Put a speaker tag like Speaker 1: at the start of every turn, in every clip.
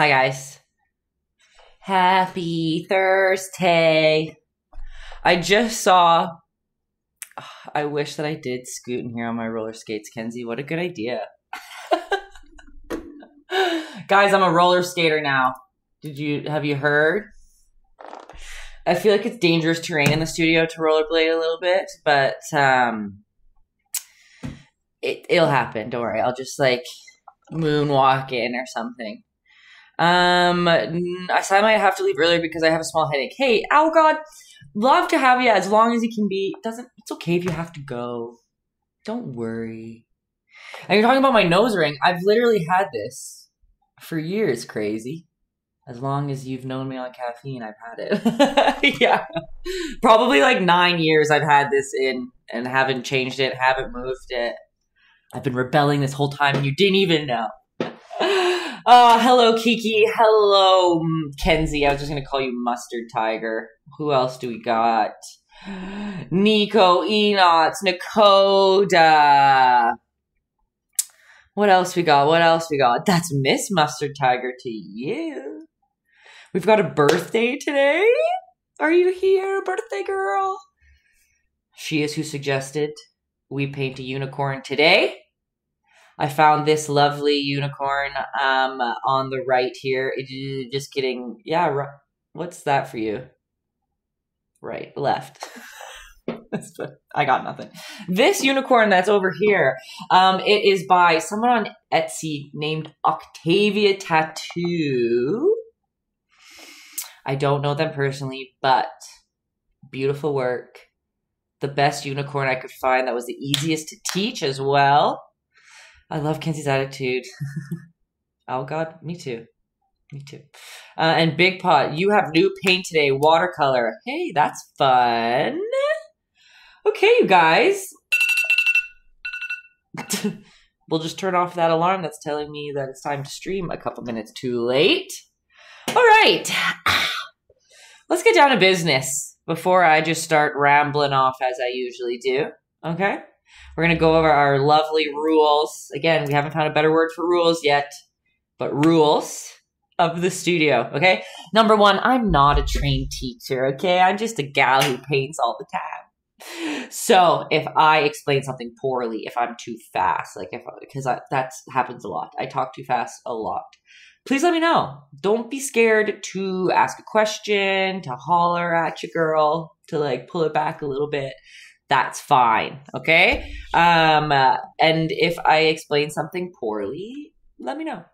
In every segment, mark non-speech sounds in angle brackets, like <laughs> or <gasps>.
Speaker 1: Hi, guys. Happy Thursday. I just saw. <sighs> I wish that I did scoot in here on my roller skates, Kenzie. What a good idea. <laughs> guys, I'm a roller skater now. Did you have you heard? I feel like it's dangerous terrain in the studio to rollerblade a little bit, but um it it'll happen. Don't worry. I'll just like moonwalk in or something. Um, I said I might have to leave earlier because I have a small headache. Hey, oh God, love to have you as long as you can be. Doesn't it's okay if you have to go. Don't worry. And you're talking about my nose ring. I've literally had this for years. Crazy. As long as you've known me on caffeine, I've had it. <laughs> yeah, probably like nine years. I've had this in and haven't changed it, haven't moved it. I've been rebelling this whole time, and you didn't even know. Uh, hello, Kiki. Hello, Kenzie. I was just going to call you Mustard Tiger. Who else do we got? Nico, Enots, Nakoda. What else we got? What else we got? That's Miss Mustard Tiger to you. We've got a birthday today. Are you here, birthday girl? She is who suggested we paint a unicorn today. I found this lovely unicorn um, on the right here. Just kidding. Yeah, what's that for you? Right, left. <laughs> I got nothing. This unicorn that's over here, um, it is by someone on Etsy named Octavia Tattoo. I don't know them personally, but beautiful work. The best unicorn I could find that was the easiest to teach as well. I love Kenzie's attitude. <laughs> oh God, me too. Me too. Uh, and Big Pot, you have new paint today, watercolor. Hey, that's fun. Okay, you guys. <laughs> we'll just turn off that alarm that's telling me that it's time to stream a couple minutes too late. All right. <sighs> Let's get down to business before I just start rambling off as I usually do. Okay? We're going to go over our lovely rules. Again, we haven't found a better word for rules yet, but rules of the studio. Okay. Number one, I'm not a trained teacher. Okay. I'm just a gal who paints all the time. So if I explain something poorly, if I'm too fast, like if because that happens a lot, I talk too fast a lot. Please let me know. Don't be scared to ask a question, to holler at your girl, to like pull it back a little bit that's fine. Okay. Um, uh, and if I explain something poorly, let me know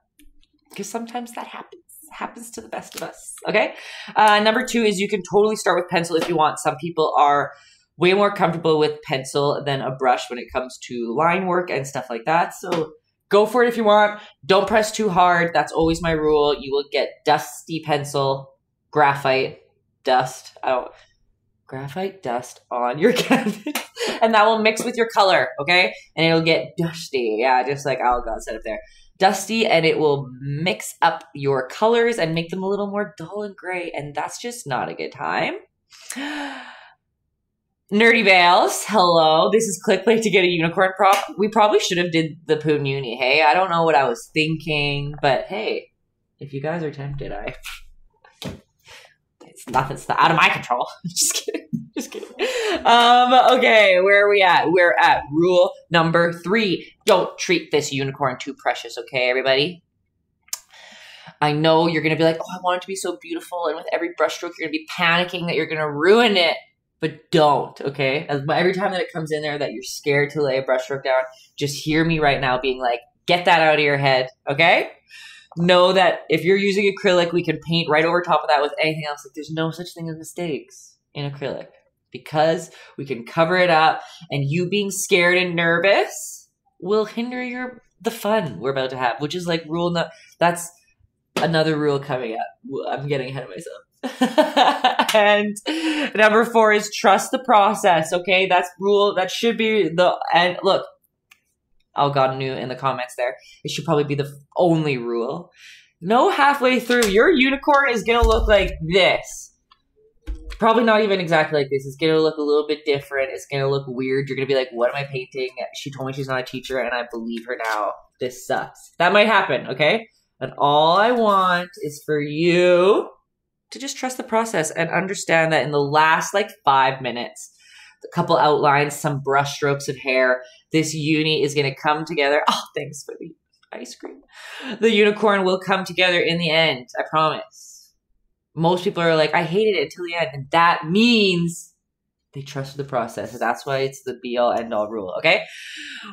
Speaker 1: because sometimes that happens happens to the best of us. Okay. Uh, number two is you can totally start with pencil if you want. Some people are way more comfortable with pencil than a brush when it comes to line work and stuff like that. So go for it if you want. Don't press too hard. That's always my rule. You will get dusty pencil, graphite, dust. I don't graphite dust on your <laughs> canvas and that will mix with your color okay and it'll get dusty yeah just like Algon said up there dusty and it will mix up your colors and make them a little more dull and gray and that's just not a good time <gasps> Nerdy Veils, hello. This is clickbait to get a unicorn prop. We probably should have did the Poon Uni. Hey, I don't know what I was thinking, but hey, if you guys are tempted, I <laughs> nothing's out of my control. <laughs> Just kidding. Just kidding. Um, okay, where are we at? We're at rule number three. Don't treat this unicorn too precious, okay, everybody? I know you're gonna be like, oh, I want it to be so beautiful, and with every brushstroke, you're gonna be panicking that you're gonna ruin it but don't, okay? Every time that it comes in there that you're scared to lay a brushstroke down, just hear me right now being like, get that out of your head, okay? Know that if you're using acrylic, we can paint right over top of that with anything else. Like there's no such thing as mistakes in acrylic because we can cover it up and you being scared and nervous will hinder your the fun we're about to have, which is like rule no that's another rule coming up. I'm getting ahead of myself. <laughs> and number four is trust the process. Okay, that's rule. That should be the and look. God, knew in the comments there. It should probably be the only rule. No halfway through, your unicorn is gonna look like this. Probably not even exactly like this. It's gonna look a little bit different. It's gonna look weird. You're gonna be like, "What am I painting?" She told me she's not a teacher, and I believe her now. This sucks. That might happen. Okay, and all I want is for you to just trust the process and understand that in the last like five minutes, a couple outlines, some brush strokes of hair, this uni is going to come together. <laughs> Oh, thanks for the ice cream. The unicorn will come together in the end. I promise. Most people are like, I hated it until the end. And that means they trusted the process. That's why it's the be all end all rule. Okay.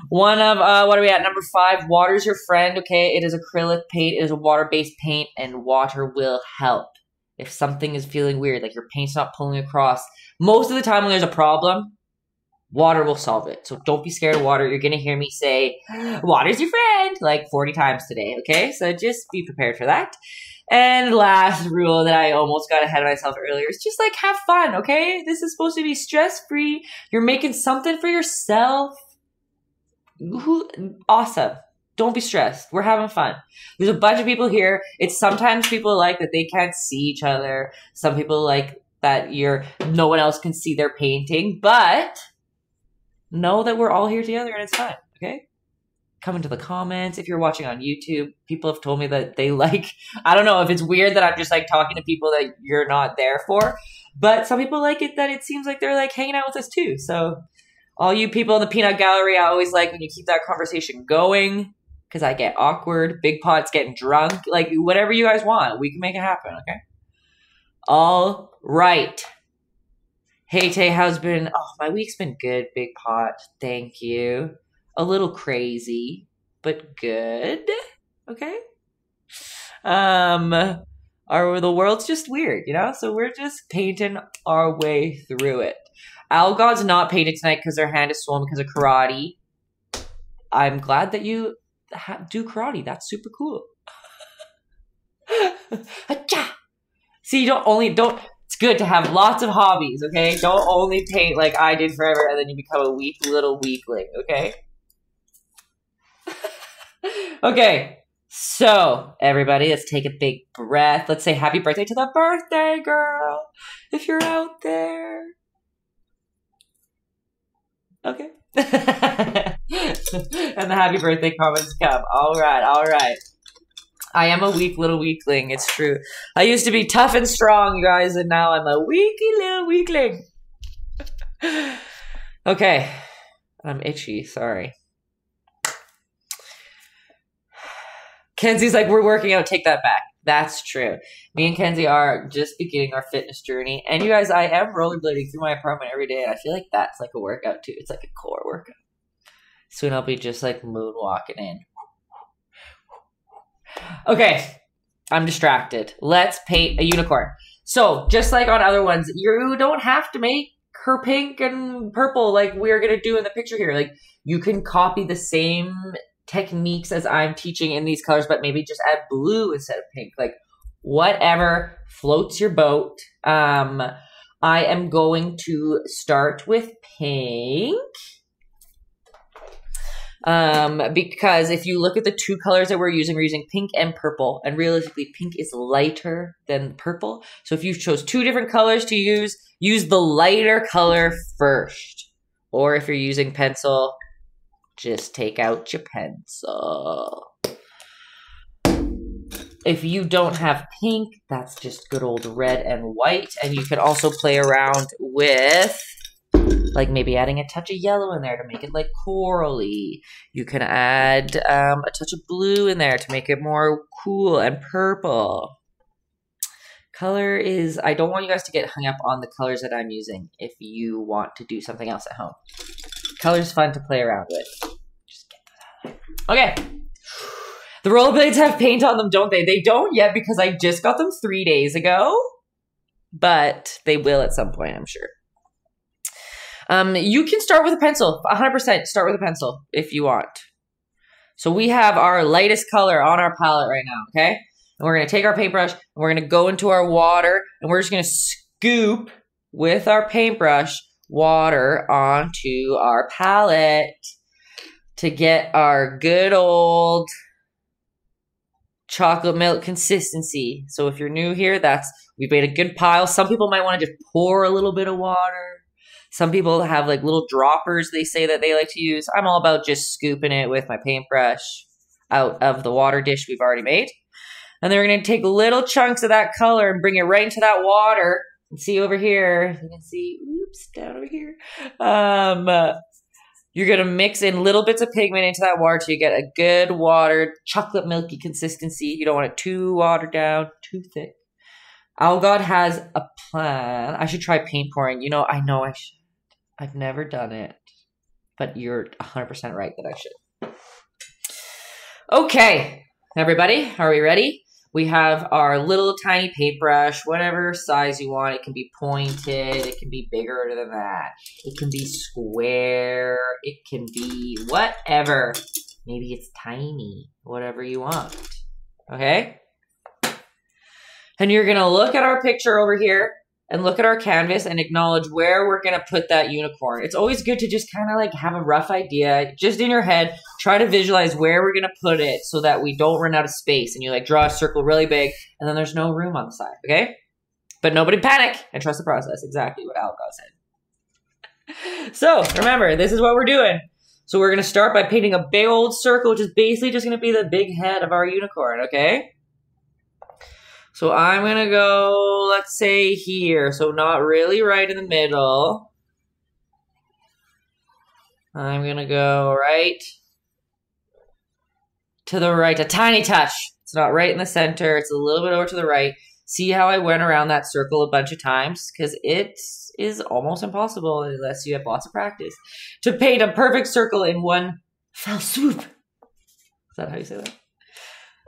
Speaker 1: One of, uh, what are we at? Number five, water's your friend. Okay. It is acrylic paint. It is a water based paint and water will help if something is feeling weird, like your paint's not pulling across, most of the time when there's a problem, water will solve it. So don't be scared of water. You're going to hear me say, <gasps> water's your friend, like 40 times today, okay? So just be prepared for that. And last rule that I almost got ahead of myself earlier is just like have fun, okay? This is supposed to be stress free. You're making something for yourself. Who, awesome. Don't be stressed. We're having fun. There's a bunch of people here. It's sometimes people like that they can't see each other. Some people like that you're no one else can see their painting, but know that we're all here together and it's fun. Okay. Come into the comments. If you're watching on YouTube, people have told me that they <laughs> like, I don't know if it's weird that I'm just like talking to people that you're not there for, but some people like it that it seems like they're like hanging out with us too. So all you people in the peanut gallery, I always like when you keep that conversation going because I get awkward. Big Pot's getting drunk. Like, whatever you guys want, we can make it happen, okay? All right. Hey, Tay, how's been? Oh, my week's been good, Big Pot. Thank you. A little crazy, but good. Okay. Um, our the world's just weird, you know. So we're just painting our way through it. Algod's not painting tonight because her hand is swollen because of karate. I'm glad that you ha- do karate. That's super cool. <laughs> See, you don't only don't. Good to have lots of hobbies. Okay, don't only paint like I did forever, and then you become a weak little weakling. Okay. <laughs> okay. So, everybody, let's take a big breath. Let's say happy birthday to the birthday girl if you're out there. Okay. <laughs> and the happy birthday comments come. All right, all right. I am a weak little weakling. It's true. I used to be tough and strong, you guys, and now I'm a weaky little weakling. <sighs> okay. I'm itchy. Sorry. Kenzie's like, we're working out. Take that back. That's true. Me and Kenzie are just beginning our fitness journey. And you guys, I am rollerblading through my apartment every day. And I feel like that's like a workout too. It's like a core workout. Soon I'll be just like moonwalking in. Okay, I'm distracted. Let's paint a unicorn. So, just like on other ones, you don't have to make her pink and purple like we're gonna do in the picture here. Like, you can copy the same techniques as I'm teaching in these colors, but maybe just add blue instead of pink. Like whatever floats your boat. Um, I am going to start with pink. Um, because if you look at the two colors that we're using, we're using pink and purple, and realistically, pink is lighter than purple. So if you chose two different colors to use, use the lighter color first. Or if you're using pencil, just take out your pencil. If you don't have pink, that's just good old red and white. And you can also play around with like maybe adding a touch of yellow in there to make it like corally. You can add um, a touch of blue in there to make it more cool and purple. Color is, I don't want you guys to get hung up on the colors that I'm using if you want to do something else at home. Color's fun to play around with. Just get that out Okay. The rollerblades have paint on them, don't they? They don't yet because I just got them three days ago, but they will at some point, I'm sure. Um, you can start with a pencil, 100% start with a pencil if you want. So we have our lightest color on our palette right now, okay? And we're to take our paintbrush and we're to go into our water and we're just to scoop with our paintbrush water onto our palette to get our good old chocolate milk consistency. So if you're new here, that's we made a good pile. Some people might want to just pour a little bit of water. Some people have like little droppers they say that they like to use. I'm all about just scooping it with my paintbrush out of the water dish we've already made. And then we're going to take little chunks of that color and bring it right into that water. And see over here, you can see, oops, down over here. Um, uh, you're going to mix in little bits of pigment into that water till you get a good watered, chocolate milky consistency. You don't want it too watered down, too thick. Algod has a plan. I should try paint pouring. You know, I know I should. I've never done it, but you're 100% right that I should. Okay, everybody, are we ready? We have our little tiny paintbrush, whatever size you want. It can be pointed, it can be bigger than that. It can be square, it can be whatever. Maybe it's tiny, whatever you want. Okay? And you're gonna look at our picture over here and look at our canvas and acknowledge where we're going to put that unicorn. It's always good to just kind of like have a rough idea just in your head. Try to visualize where we're going to put it so that we don't run out of space and you like draw a circle really big and then there's no room on the side, okay? But nobody panic and trust the process. Exactly what Algo said. <laughs> so remember, this is what we're doing. So we're going to start by painting a big old circle, which is basically just going to be the big head of our unicorn, okay? So I'm going to go, let's say here. So not really right in the middle. I'm going to go right to the right, a tiny touch. It's not right in the center. It's a little bit over to the right. See how I went around that circle a bunch of times? Because it is almost impossible, unless you have lots of practice, to paint a perfect circle in one fell swoop. Is that how you say that?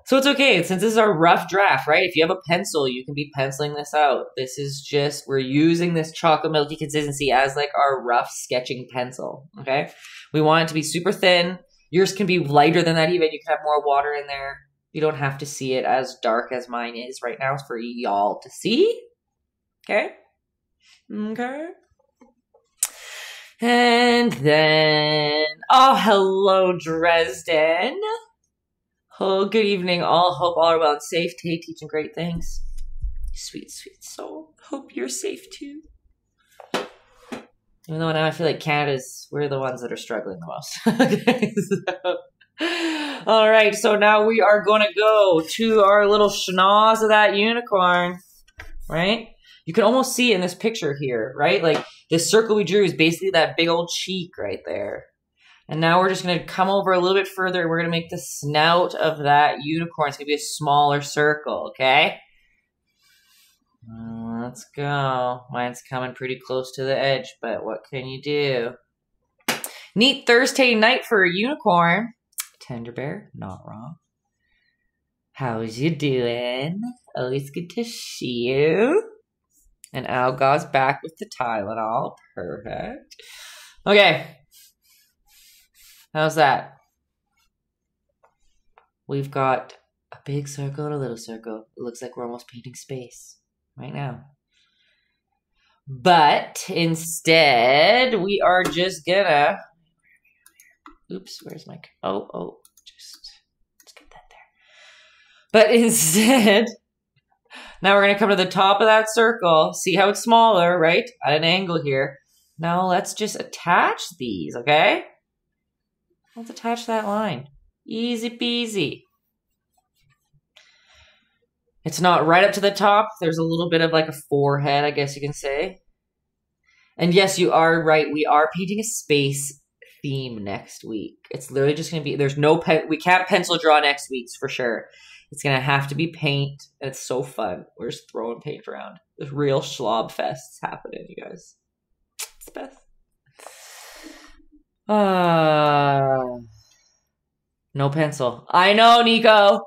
Speaker 1: So it's okay since this is our rough draft, right? If you have a pencil, you can be penciling this out. This is just, we're using this chocolate milky consistency as like our rough sketching pencil, okay? We want it to be super thin. Yours can be lighter than that even. You can have more water in there. You don't have to see it as dark as mine is right now for y'all to see. Okay? Okay. And then, oh, hello, Dresden. Oh, good evening, all. Hope all are well and safe. Tay teaching great things. Sweet, sweet soul. Hope you're safe too. Even though now I feel like Canada's, we're the ones that are struggling the most. <laughs> so, all right, so now we are going to go to our little schnoz of that unicorn, right? You can almost see in this picture here, right? Like this circle we drew is basically that big old cheek right there. And now we're just going to come over a little bit further we're going to make the snout of that unicorn. It's going to be a smaller circle, okay? Uh, let's go. Mine's coming pretty close to the edge, but what can you do? Neat Thursday night for a unicorn. Tender Bear, not wrong. How's you doing? Always good to see you. And Alga's back with the Tylenol. Perfect. Okay, How's that? we've got a big circle and a little circle. It looks like we're almost painting space right now. But instead, we are just gonna. Oops, where's my. Oh, oh, just. Let's get that there. But <laughs> instead, now we're gonna come to the top of that circle. See how it's smaller, right? At an angle here. Now let's just attach these, okay? Let's attach that line. Easy peasy. It's not right up to the top. There's a little bit of like a forehead, I guess you can say. And yes, you are right. We are painting a space theme next week. It's literally just going to be, there's no, pen, we can't pencil draw next week's for sure. It's going to have to be paint. And it's so fun. We're just throwing paint around. There's real schlob fests happening, you guys. It's best. Uh, no pencil. I know, Nico.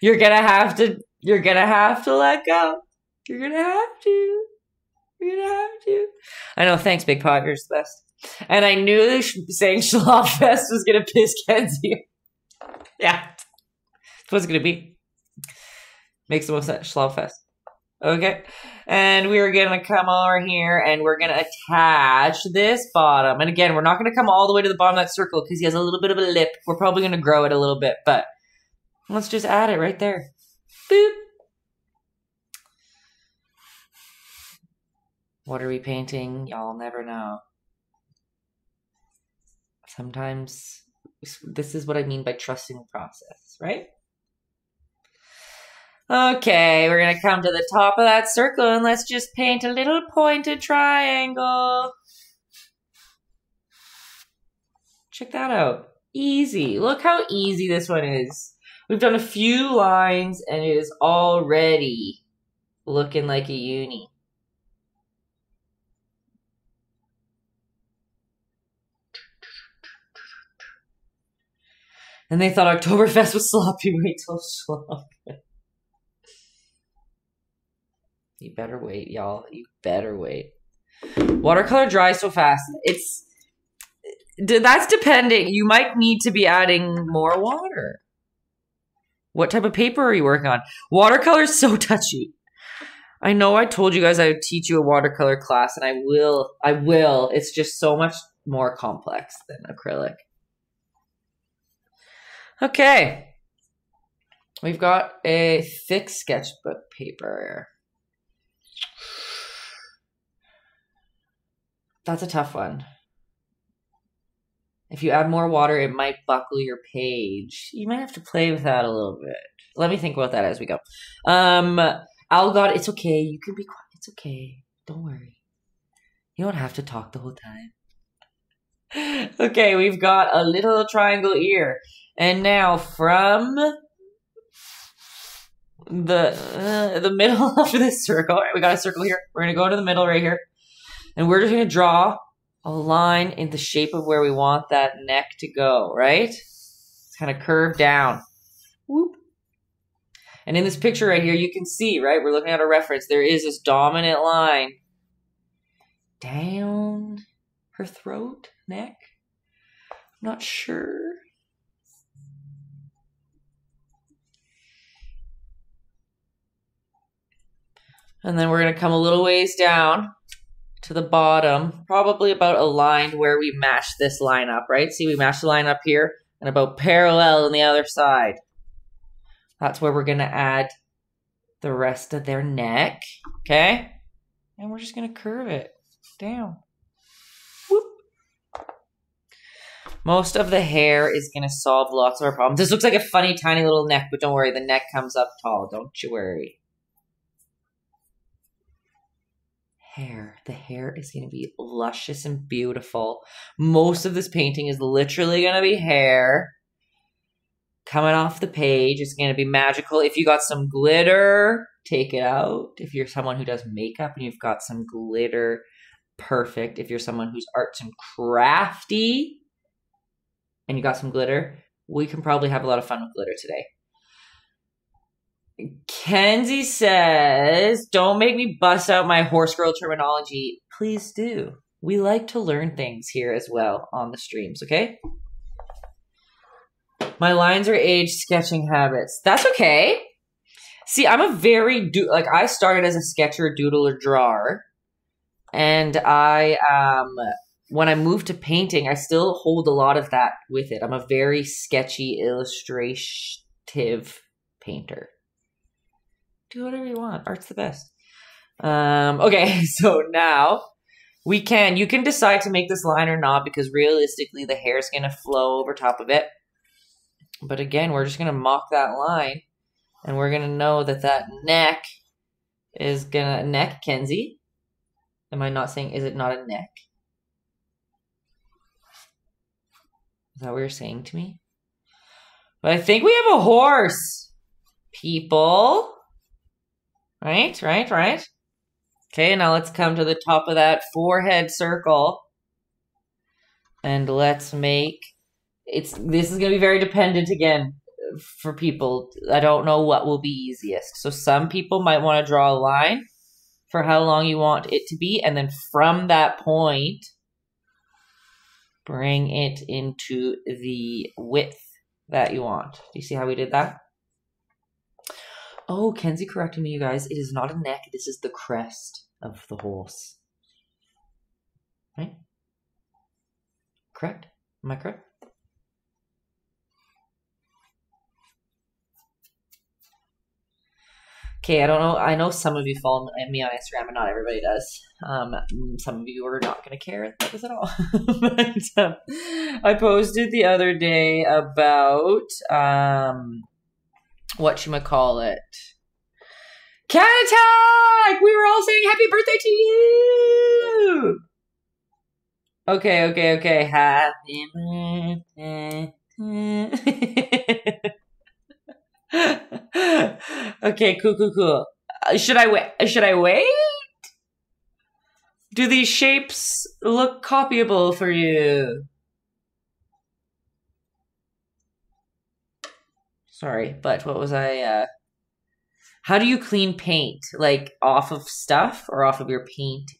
Speaker 1: You're gonna have to you're gonna have to let go. You're gonna have to. You're gonna have to. I know. Thanks, Big Pot. You're the best. And I knew saying Schlafest <laughs> was gonna piss Kenzie. yeah, that's it's gonna be. Makes the most sense. Schlafest. Okay. And we're gonna come over here and we're gonna attach this bottom. And again, we're not gonna come all the way to the bottom of that circle because he has a little bit of a lip. We're probably gonna grow it a little bit, but let's just add it right there. Boop. What are we painting? Y'all never know. Sometimes this is what I mean by trusting the process, right? Okay, we're gonna come to the top of that circle and let's just paint a little pointed triangle. Check that out. Easy. Look how easy this one is. We've done a few lines and it is already looking like a uni. And they thought Oktoberfest was sloppy. <laughs> Wait till sloppy. You better wait, y'all. You better wait. Watercolor dries so fast. It's that's depending. You might need to be adding more water. What type of paper are you working on? Watercolor is so <laughs> touchy. I know I told you guys I would teach you a watercolor class, and I will. I will. It's just so much more complex than acrylic. Okay. We've got a thick sketchbook paper. That's a tough one. If you add more water, it might buckle your page. You might have to play with that a little bit. Let me think about that as we go. Um, Algot, it's okay. You can be quiet. It's okay. Don't worry. You don't have to talk the whole time. <laughs> okay, we've got a little triangle ear. And now from the uh, the middle <laughs> of this circle, we got a circle here. We're going to go to the middle right here. And we're just going to draw a line in the shape of where we want that neck to go, right? It's kind of curved down. Whoop. And in this picture right here, you can see, right? We're looking at a reference. There is this dominant line down her throat, neck. I'm not sure. And then we're going to come a little ways down to the bottom, probably about aligned where we match this line up, right? See, we match the line up here and about parallel on the other side. That's where we're going to add the rest of their neck, okay? And we're just going to curve it down. Whoop. Most of the hair is going to solve lots of our problems. This looks like a funny, tiny little neck, but don't worry, the neck comes up tall. Don't you worry. Hair. The hair is going to be luscious and beautiful. Most of this painting is literally going to be hair coming off the page. It's going to be magical. If you got some glitter, take it out. If you're someone who does makeup and you've got some glitter, perfect. If you're someone who's arts and crafty and you got some glitter, we can probably have a lot of fun with glitter today. Kenzie says, Don't make me bust out my horse girl terminology. Please do. We like to learn things here as well on the streams, okay? My lines are age sketching habits. That's okay. See, I'm a very do like I started as a sketcher, doodler, drawer, and I um when I moved to painting, I still hold a lot of that with it. I'm a very sketchy, illustrative painter. Do whatever you want. Art's the best. Um, okay, <laughs> so now we can you can decide to make this line or not because realistically the hair is going to flow over top of it. But again, we're just going to mock that line and we're going to know that that neck is going to neck Kenzie. Am I not saying is it not a neck? Is that what you're saying to me? But I think we have a horse, people. Right, right, right. Okay, now let's come to the top of that forehead circle. And let's make it's this is going to be very dependent again for people. I don't know what will be easiest. So some people might want to draw a line for how long you want it to be and then from that point bring it into the width that you want. Do you see how we did that? Oh, Kenzie corrected me, you guys. It is not a neck. This is the crest of the horse. Right? Correct? Am I correct? Okay, I don't know. I know some of you follow me on Instagram, and not everybody does. Um, some of you are not going to care about this at all. <laughs> but um, I posted the other day about um, what you might call it. Cat attack! We were all saying happy birthday to you. Okay, okay, okay. Happy birthday. <laughs> okay, cool, cool, cool. Uh, should I wait? Should I wait? Do these shapes look copyable for you? Sorry, but what was I? Uh, how do you clean paint? Like off of stuff or off of your painting?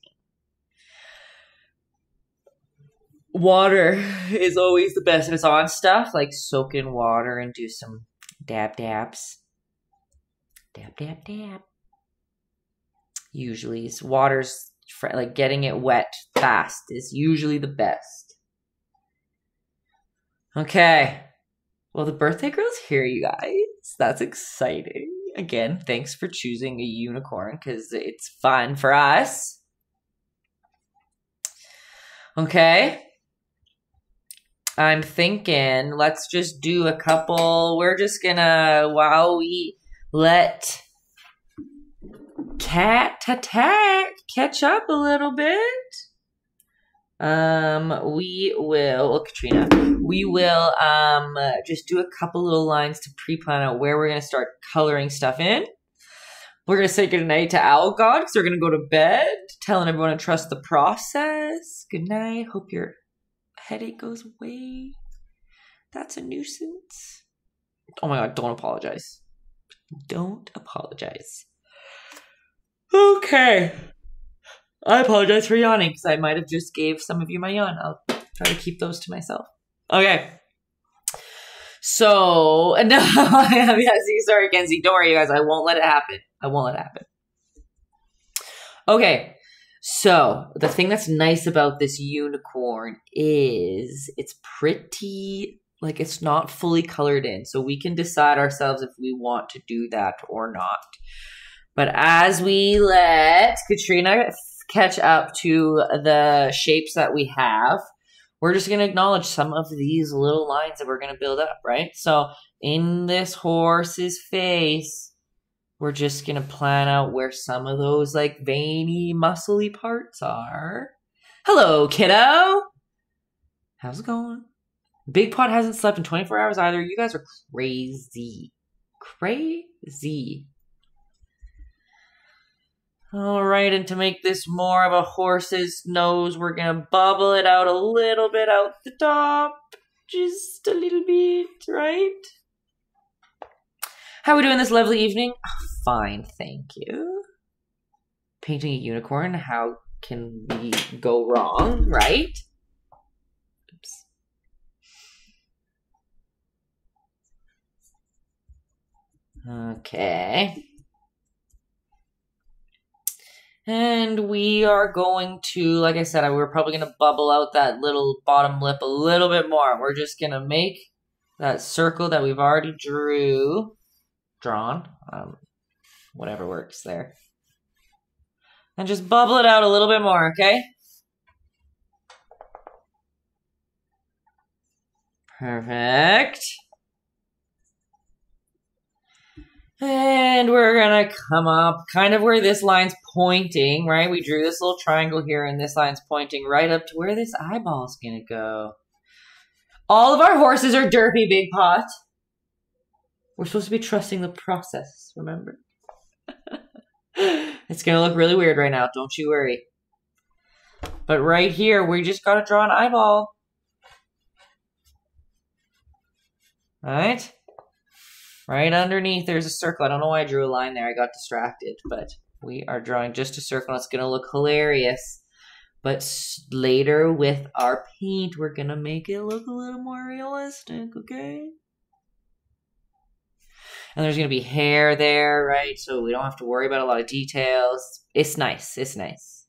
Speaker 1: Water <laughs> is always the best if it's on stuff. Like soak in water and do some dab dabs. Dab dab dab. Usually, it's water's like getting it wet fast is usually the best. Okay. Well, the birthday girl's here, you guys. That's exciting. Again, thanks for choosing a unicorn because it's fun for us. Okay. I'm thinking let's just do a couple. We're just gonna while we let Cat Attack catch up a little bit. Um, we will, Katrina, we will um just do a couple little lines to pre-plan out where we're gonna start coloring stuff in. We're gonna say goodnight to Owl God because we're gonna go to bed, telling everyone to trust the process. Good night. Hope your headache goes away. That's a nuisance. Oh my god, don't apologize. Don't apologize. Okay. I apologize for yawning because I might have just gave some of you my yawn. I'll try to keep those to myself. Okay. So, no, yeah, see, sorry, Kenzie. Don't worry, you guys. I won't let it happen. I won't let it happen. Okay. So, the thing that's nice about this unicorn is it's pretty, like, it's not fully colored in. So, we can decide ourselves if we want to do that or not. But as we let Katrina catch up to the shapes that we have, we're just going to acknowledge some of these little lines that we're going to build up, right? So, in this horse's face, we're just gonna plan out where some of those like veiny, muscly parts are. Hello, kiddo. How's it going? Big Pot hasn't slept in 24 hours either. You guys are crazy. Crazy. All right, and to make this more of a horse's nose, we're gonna bubble it out a little bit out the top. Just a little bit, right? How are we doing this lovely evening? Fine, thank you. Painting a unicorn, how can we go wrong, right? Oops. Okay. And we are going to, like I said, we're probably going to bubble out that little bottom lip a little bit more. We're just going to make that circle that we've already drew, drawn, um, whatever works there. And just bubble it out a little bit more, okay? Perfect. And we're gonna come up kind of where this line's pointing, right? We drew this little triangle here and this line's pointing right up to where this eyeball's gonna go. All of our horses are derpy, Big Pot. We're supposed to be trusting the process, remember? <laughs> it's gonna look really weird right now, don't you worry. But right here, we just gotta draw an eyeball. Right? Right underneath, there's a circle. I don't know why I drew a line there. I got distracted, but we are drawing just a circle. It's going to look hilarious. But later with our paint, we're going to make it look a little more realistic, okay? And there's going to be hair there, right? So we don't have to worry about a lot of details. It's nice. It's nice.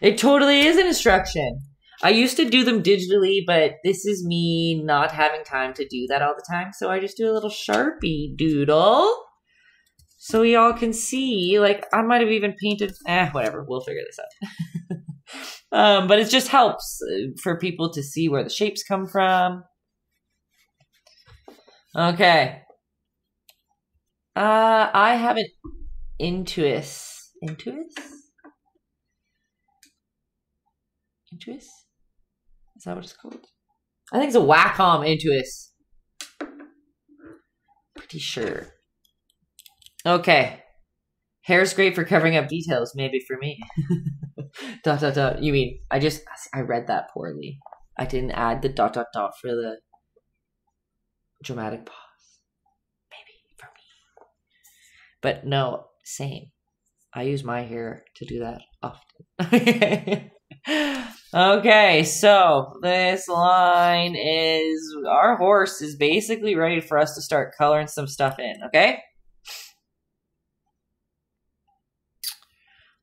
Speaker 1: It totally is an instruction. I used to do them digitally, but this is me not having time to do that all the time. So I just do a little Sharpie doodle. So y'all can see, like, I might have even painted, eh, whatever, we'll figure this out. <laughs> um, but it just helps uh, for people to see where the shapes come from. Okay. Uh, I have an Intuos. Intuos? Intuos? Is that what it's called? I think it's a Wacom Intuos. Pretty sure. Okay. Hair's great for covering up details, maybe for me. <laughs> dot dot dot. You mean I just I read that poorly. I didn't add the dot dot dot for the dramatic pause. Maybe for me. But no, same. I use my hair to do that often. <laughs> okay, so this line is our horse is basically ready for us to start coloring some stuff in, okay?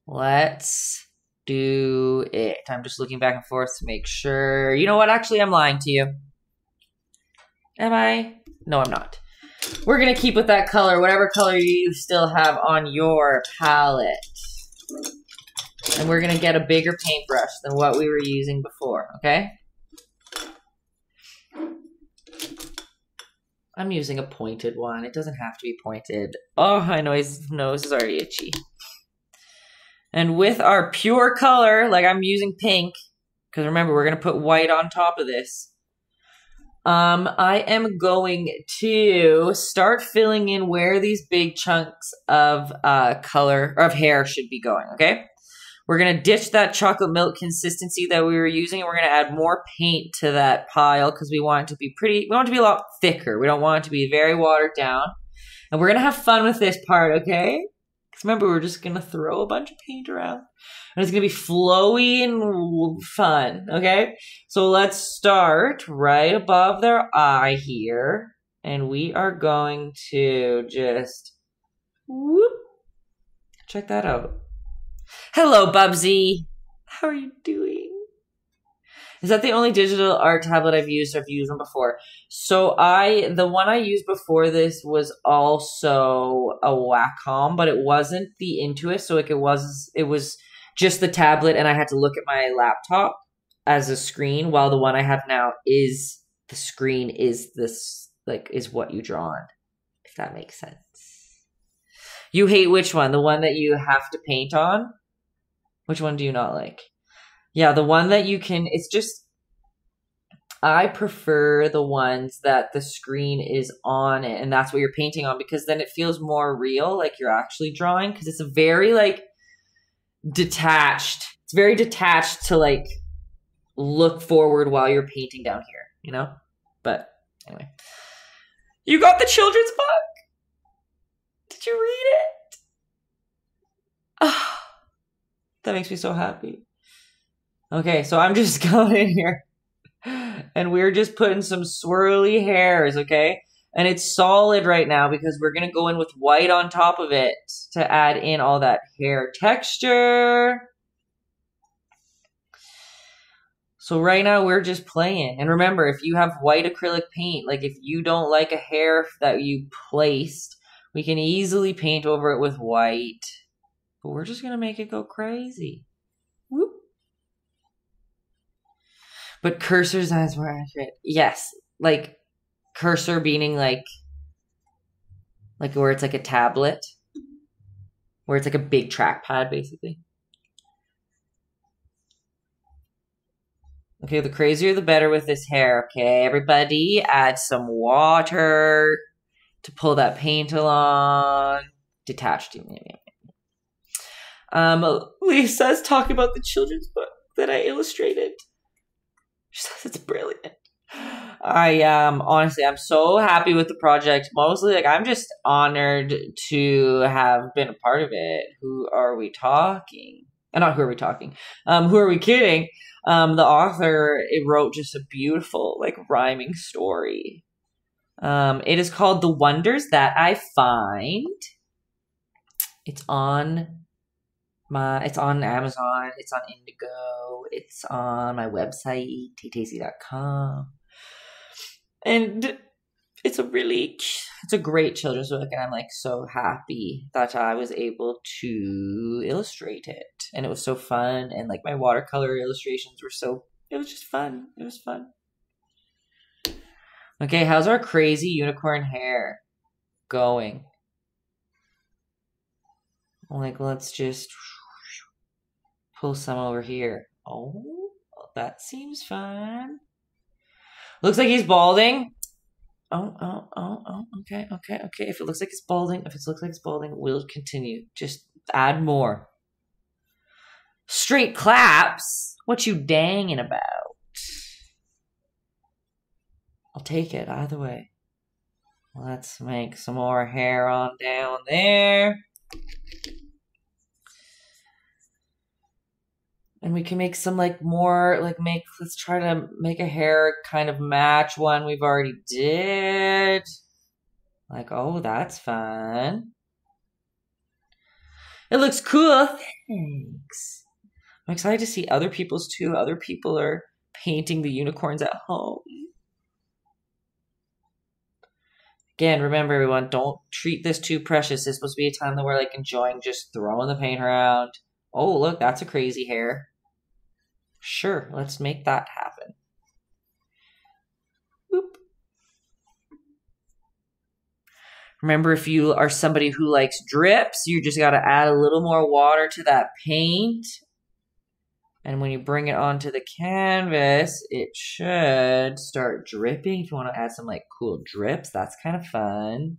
Speaker 1: Let's do it. I'm just looking back and forth to make sure. You know what? Actually, I'm lying to you. Am I? No, I'm not. We're going to keep with that color, whatever color you still have on your palette. And we're going to get a bigger paintbrush than what we were using before, okay? I'm using a pointed one. It doesn't have to be pointed. Oh, my nose, nose is already itchy. And with our pure color, like I'm using pink, because remember, we're going to put white on top of this. Um, I am going to start filling in where these big chunks of uh, color, or of hair should be going, okay? We're going to ditch that chocolate milk consistency that we were using and we're going to add more paint to that pile because we want it to be pretty, we want it to be a lot thicker. We don't want it to be very watered down. And we're going to have fun with this part, okay? Because remember, we're just going to throw a bunch of paint around. And it's going to be flowy and fun, okay? So let's start right above their eye here. And we are going to just, whoop, check that out. Hello, Bubsy. How are you doing? Is that the only digital art tablet I've used? I've used them before. So I, the one I used before this was also a Wacom, but it wasn't the Intuos. So like it was, it was just the tablet, and I had to look at my laptop as a screen. While the one I have now is the screen is this like is what you draw on. If that makes sense. You hate which one? The one that you have to paint on? Which one do you not like? Yeah, the one that you can, it's just, I prefer the ones that the screen is on it and that's what you're painting on because then it feels more real, like you're actually drawing because it's a very like detached, it's very detached to like look forward while you're painting down here, you know? But anyway. You got the children's book? You read it? Oh, that makes me so happy. Okay, so I'm <laughs> just going in here and we're just putting some swirly hairs, okay? And it's solid right now because we're going to go in with white on top of it to add in all that hair texture. So right now we're just playing. And remember, if you have white acrylic paint, like if you don't like a hair that you placed, we can easily paint over it with white. But we're just going to make it go crazy. Whoop. But cursors as were accurate. Yes. Like cursor meaning like like where it's like a tablet. Where it's like a big trackpad basically. Okay, the crazier the better with this hair, okay? Everybody add some water to pull that paint along. Detached. Um, Lisa's talking about the children's book that I illustrated. She says it's brilliant. I um honestly I'm so happy with the project. Mostly like I'm just honored to have been a part of it. Who are we talking? Uh, not who are we talking? Um, who are we kidding? Um, the author it wrote just a beautiful like rhyming story. Um, it is called The Wonders That I Find. It's on my it's on Amazon, it's on Indigo, it's on my website, taytayski.com. And it's a really it's a great children's book and I'm like so happy that I was able to illustrate it. And it was so fun and like my watercolor illustrations were so it was just fun. It was fun. Okay, how's our crazy unicorn hair going? Like let's just pull some over here. Oh, that seems fun. Looks like he's balding. Oh, oh, oh, oh, okay, okay, okay. If it looks like it's balding, if it looks like it's balding, we'll continue. Just add more. Straight claps? What you danging about? I'll take it either way. Let's make some more hair on down there. and we can make some like more like make let's try to make a hair kind of match one we've already did. Like oh that's fun. It looks cool. Thanks. I'm excited to see other people's too. Other people are painting the unicorns at home again remember everyone don't treat this too precious this supposed to be a time that we're like enjoying just throwing the paint around oh look that's a crazy hair Sure, let's make that happen. Remember, if you are somebody who likes drips, you just got to add a little more water to that paint. And when you bring it onto the canvas, it should start dripping. If you want to add some like cool drips, that's kind of fun.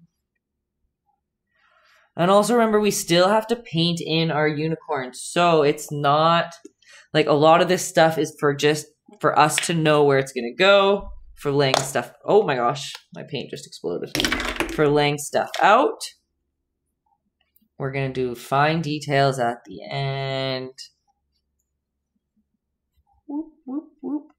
Speaker 1: And also remember, we still have to paint in our unicorn. So it's not like a lot of this stuff is for just for us to know where it's gonna go, for laying stuff. Oh my gosh, my paint just exploded. For laying stuff out. We're gonna do fine details at the end. Whoop, whoop, whoop.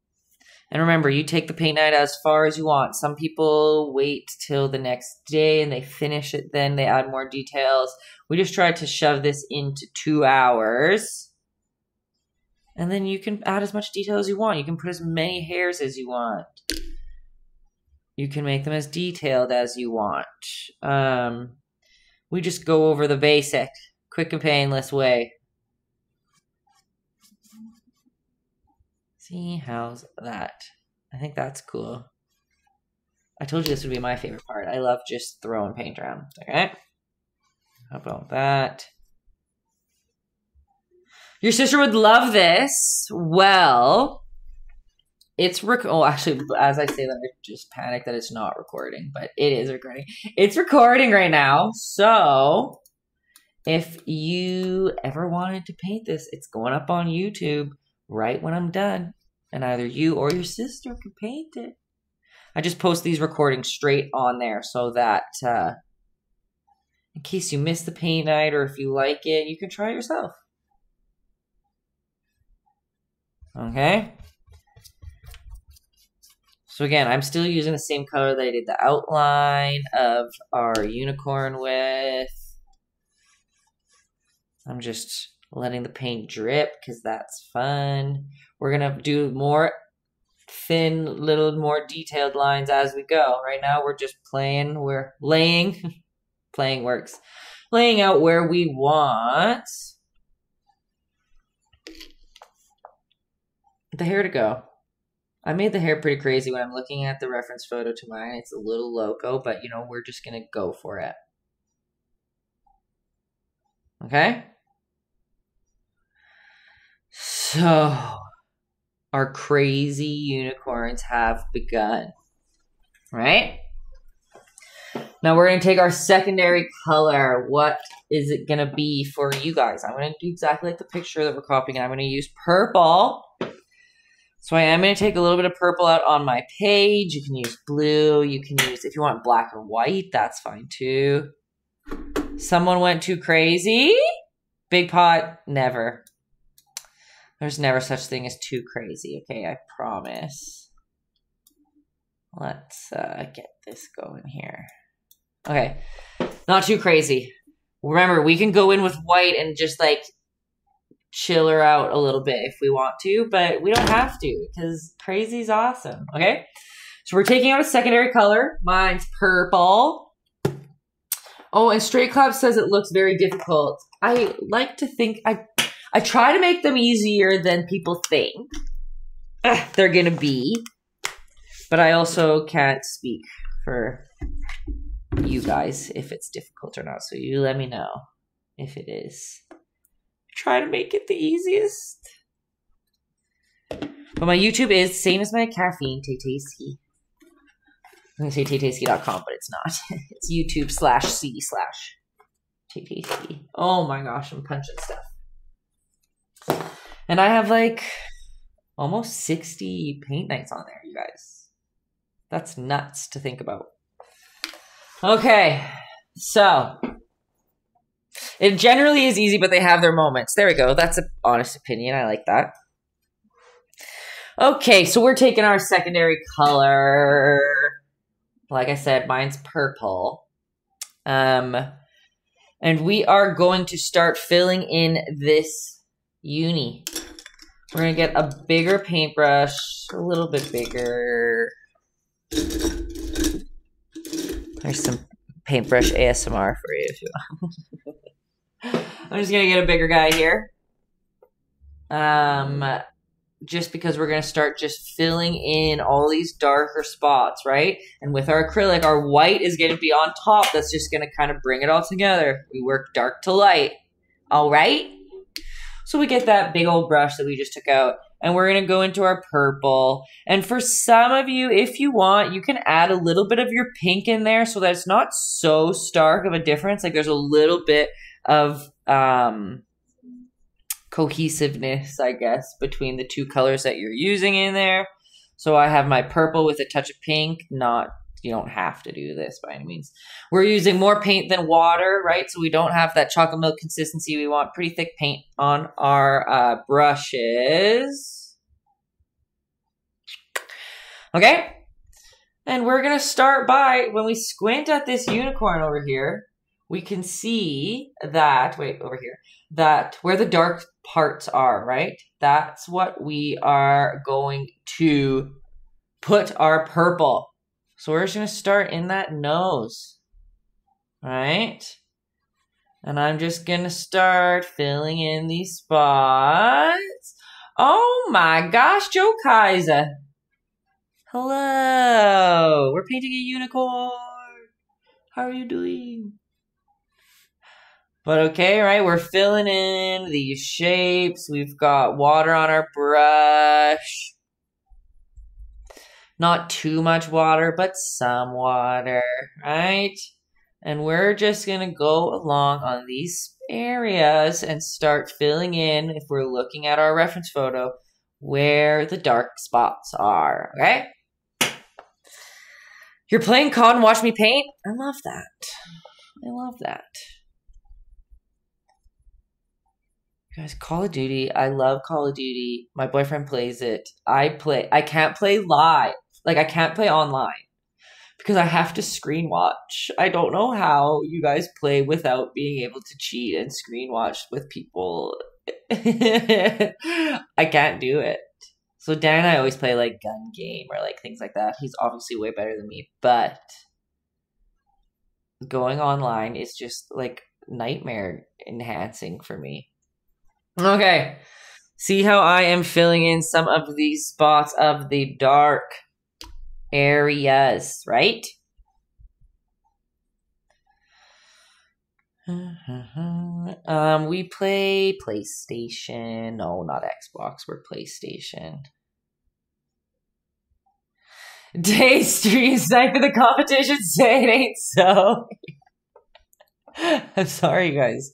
Speaker 1: And remember, you take the paint night as far as you want. Some people wait till the next day and they finish it, then they add more details. We just tried to shove this into two hours. And then you can add as much detail as you want. You can put as many hairs as you want. You can make them as detailed as you want. Um, we just go over the basic, quick and painless way. See, how's that? I think that's cool. I told you this would be my favorite part. I love just throwing paint around. Okay. How about that? Your sister would love this. Well, it's rec- oh actually as I say that I just panic that it's not recording, but it is recording. It's recording right now. So if you ever wanted to paint this, it's going up on YouTube right when I'm done. And either you or your sister can paint it. I just post these recordings straight on there so that uh, in case you miss the paint night or if you like it, you can try it yourself. Okay? So again, I'm still using the same color that I did the outline of our unicorn with. I'm just letting the paint drip because that's fun. We're going to do more thin, little more detailed lines as we go. Right now, we're just playing, we're laying, <laughs> playing works, laying out where we want the hair to go. I made the hair pretty crazy when I'm looking at the reference photo to mine. It's a little loco, but you know, we're just going to go for it. Okay? So, our crazy unicorns have begun. Right? Now we're going to take our secondary color. What is it going to be for you guys? I'm going to do exactly like the picture that we're copying. I'm going to use purple. So I am going to take a little bit of purple out on my page. You can use blue. You can use, if you want black or white, that's fine too. Someone went too crazy. Big pot, never. There's never such thing as too crazy, okay? I promise. Let's uh, get this going here. Okay, not too crazy. Remember, we can go in with white and just like chill her out a little bit if we want to, but we don't have to because crazy's awesome, okay? So we're taking out a secondary color. Mine's purple. Oh, and Straight Clap says it looks very difficult. I like to think I I try to make them easier than people think they're gonna be, but I also can't speak for you guys if it's difficult or not. So you let me know if it is. Try to make it the easiest. But my YouTube is same as my caffeine, Taytayski. I'm gonna say taytayski.com, but it's not. <laughs> it's YouTube slash C slash Tay Oh my gosh, I'm punching stuff. And I have like almost 60 paint nights on there, you guys. That's nuts to think about. Okay, so it generally is easy, but they have their moments. There we go. That's an honest opinion. I like that. Okay, so we're taking our secondary color. Like I said, mine's purple. Um, and we are going to start filling in this uni. We're going to get a bigger paintbrush, a little bit bigger. There's some paintbrush ASMR for you if you want. <laughs> I'm just going to get a bigger guy here. Um, just because we're going to start just filling in all these darker spots, right? And with our acrylic, our white is going to be on top. That's just going to kind of bring it all together. We work dark to light. All right? So we get that big old brush that we just took out and we're going to go into our purple. And for some of you, if you want, you can add a little bit of your pink in there so that it's not so stark of a difference. Like there's a little bit of um, cohesiveness, I guess, between the two colors that you're using in there. So I have my purple with a touch of pink, not you don't have to do this by any means. We're using more paint than water, right? So we don't have that chocolate milk consistency. We want pretty thick paint on our uh, brushes. Okay? And we're going to start by, when we squint at this unicorn over here, we can see that, wait, over here, that where the dark parts are, right? That's what we are going to put our purple. So we're just going to start in that nose. Right? And I'm just going to start filling in these spots. Oh my gosh, Joe Kaiser. Hello. We're painting a unicorn. How are you doing? But okay, right? We're filling in these shapes. We've got water on our brush. Not too much water, but some water, right? And we're just going to go along on these areas and start filling in, if we're looking at our reference photo, where the dark spots are, okay? You're playing COD and watch me paint? I love that. I love that. Guys, Call of Duty. I love Call of Duty. My boyfriend plays it. I play. I can't play live Like I can't play online because I have to screen watch. I don't know how you guys play without being able to cheat and screen watch with people. <laughs> I can't do it. So Dan and I always play like gun game or like things like that. He's obviously way better than me, but going online is just like nightmare enhancing for me. Okay. See how I am filling in some of these spots of the dark areas, right? um, we play PlayStation. No, not Xbox. We're PlayStation. Day stream for the competition <laughs> say it ain't so. <laughs> I'm sorry, guys.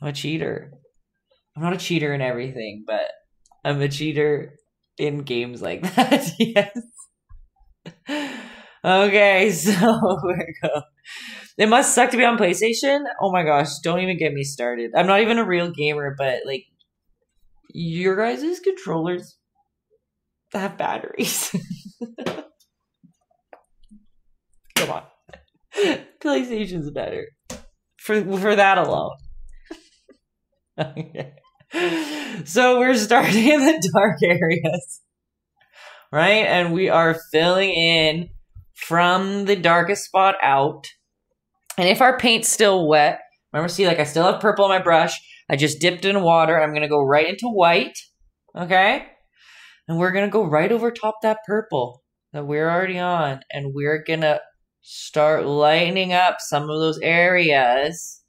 Speaker 1: I'm a cheater. I'm not a cheater in everything, but I'm a cheater in games like <laughs> that. yes. Okay, <laughs> so. It must suck to be on PlayStation. Oh my gosh, don't even get me started. I'm not even a real gamer, but like your guys' controllers have batteries. <laughs> Come on. <laughs> PlayStation's better. For for that alone. okay. So we're starting in the dark areas. Right? And we are filling in from the darkest spot out. And if our paint's still wet, remember, see, like I still have purple on my brush. I just dipped in water. I'm going to go right into white. Okay? And we're going to go right over top that purple that we're already on. And we're going to start lightening up some of those areas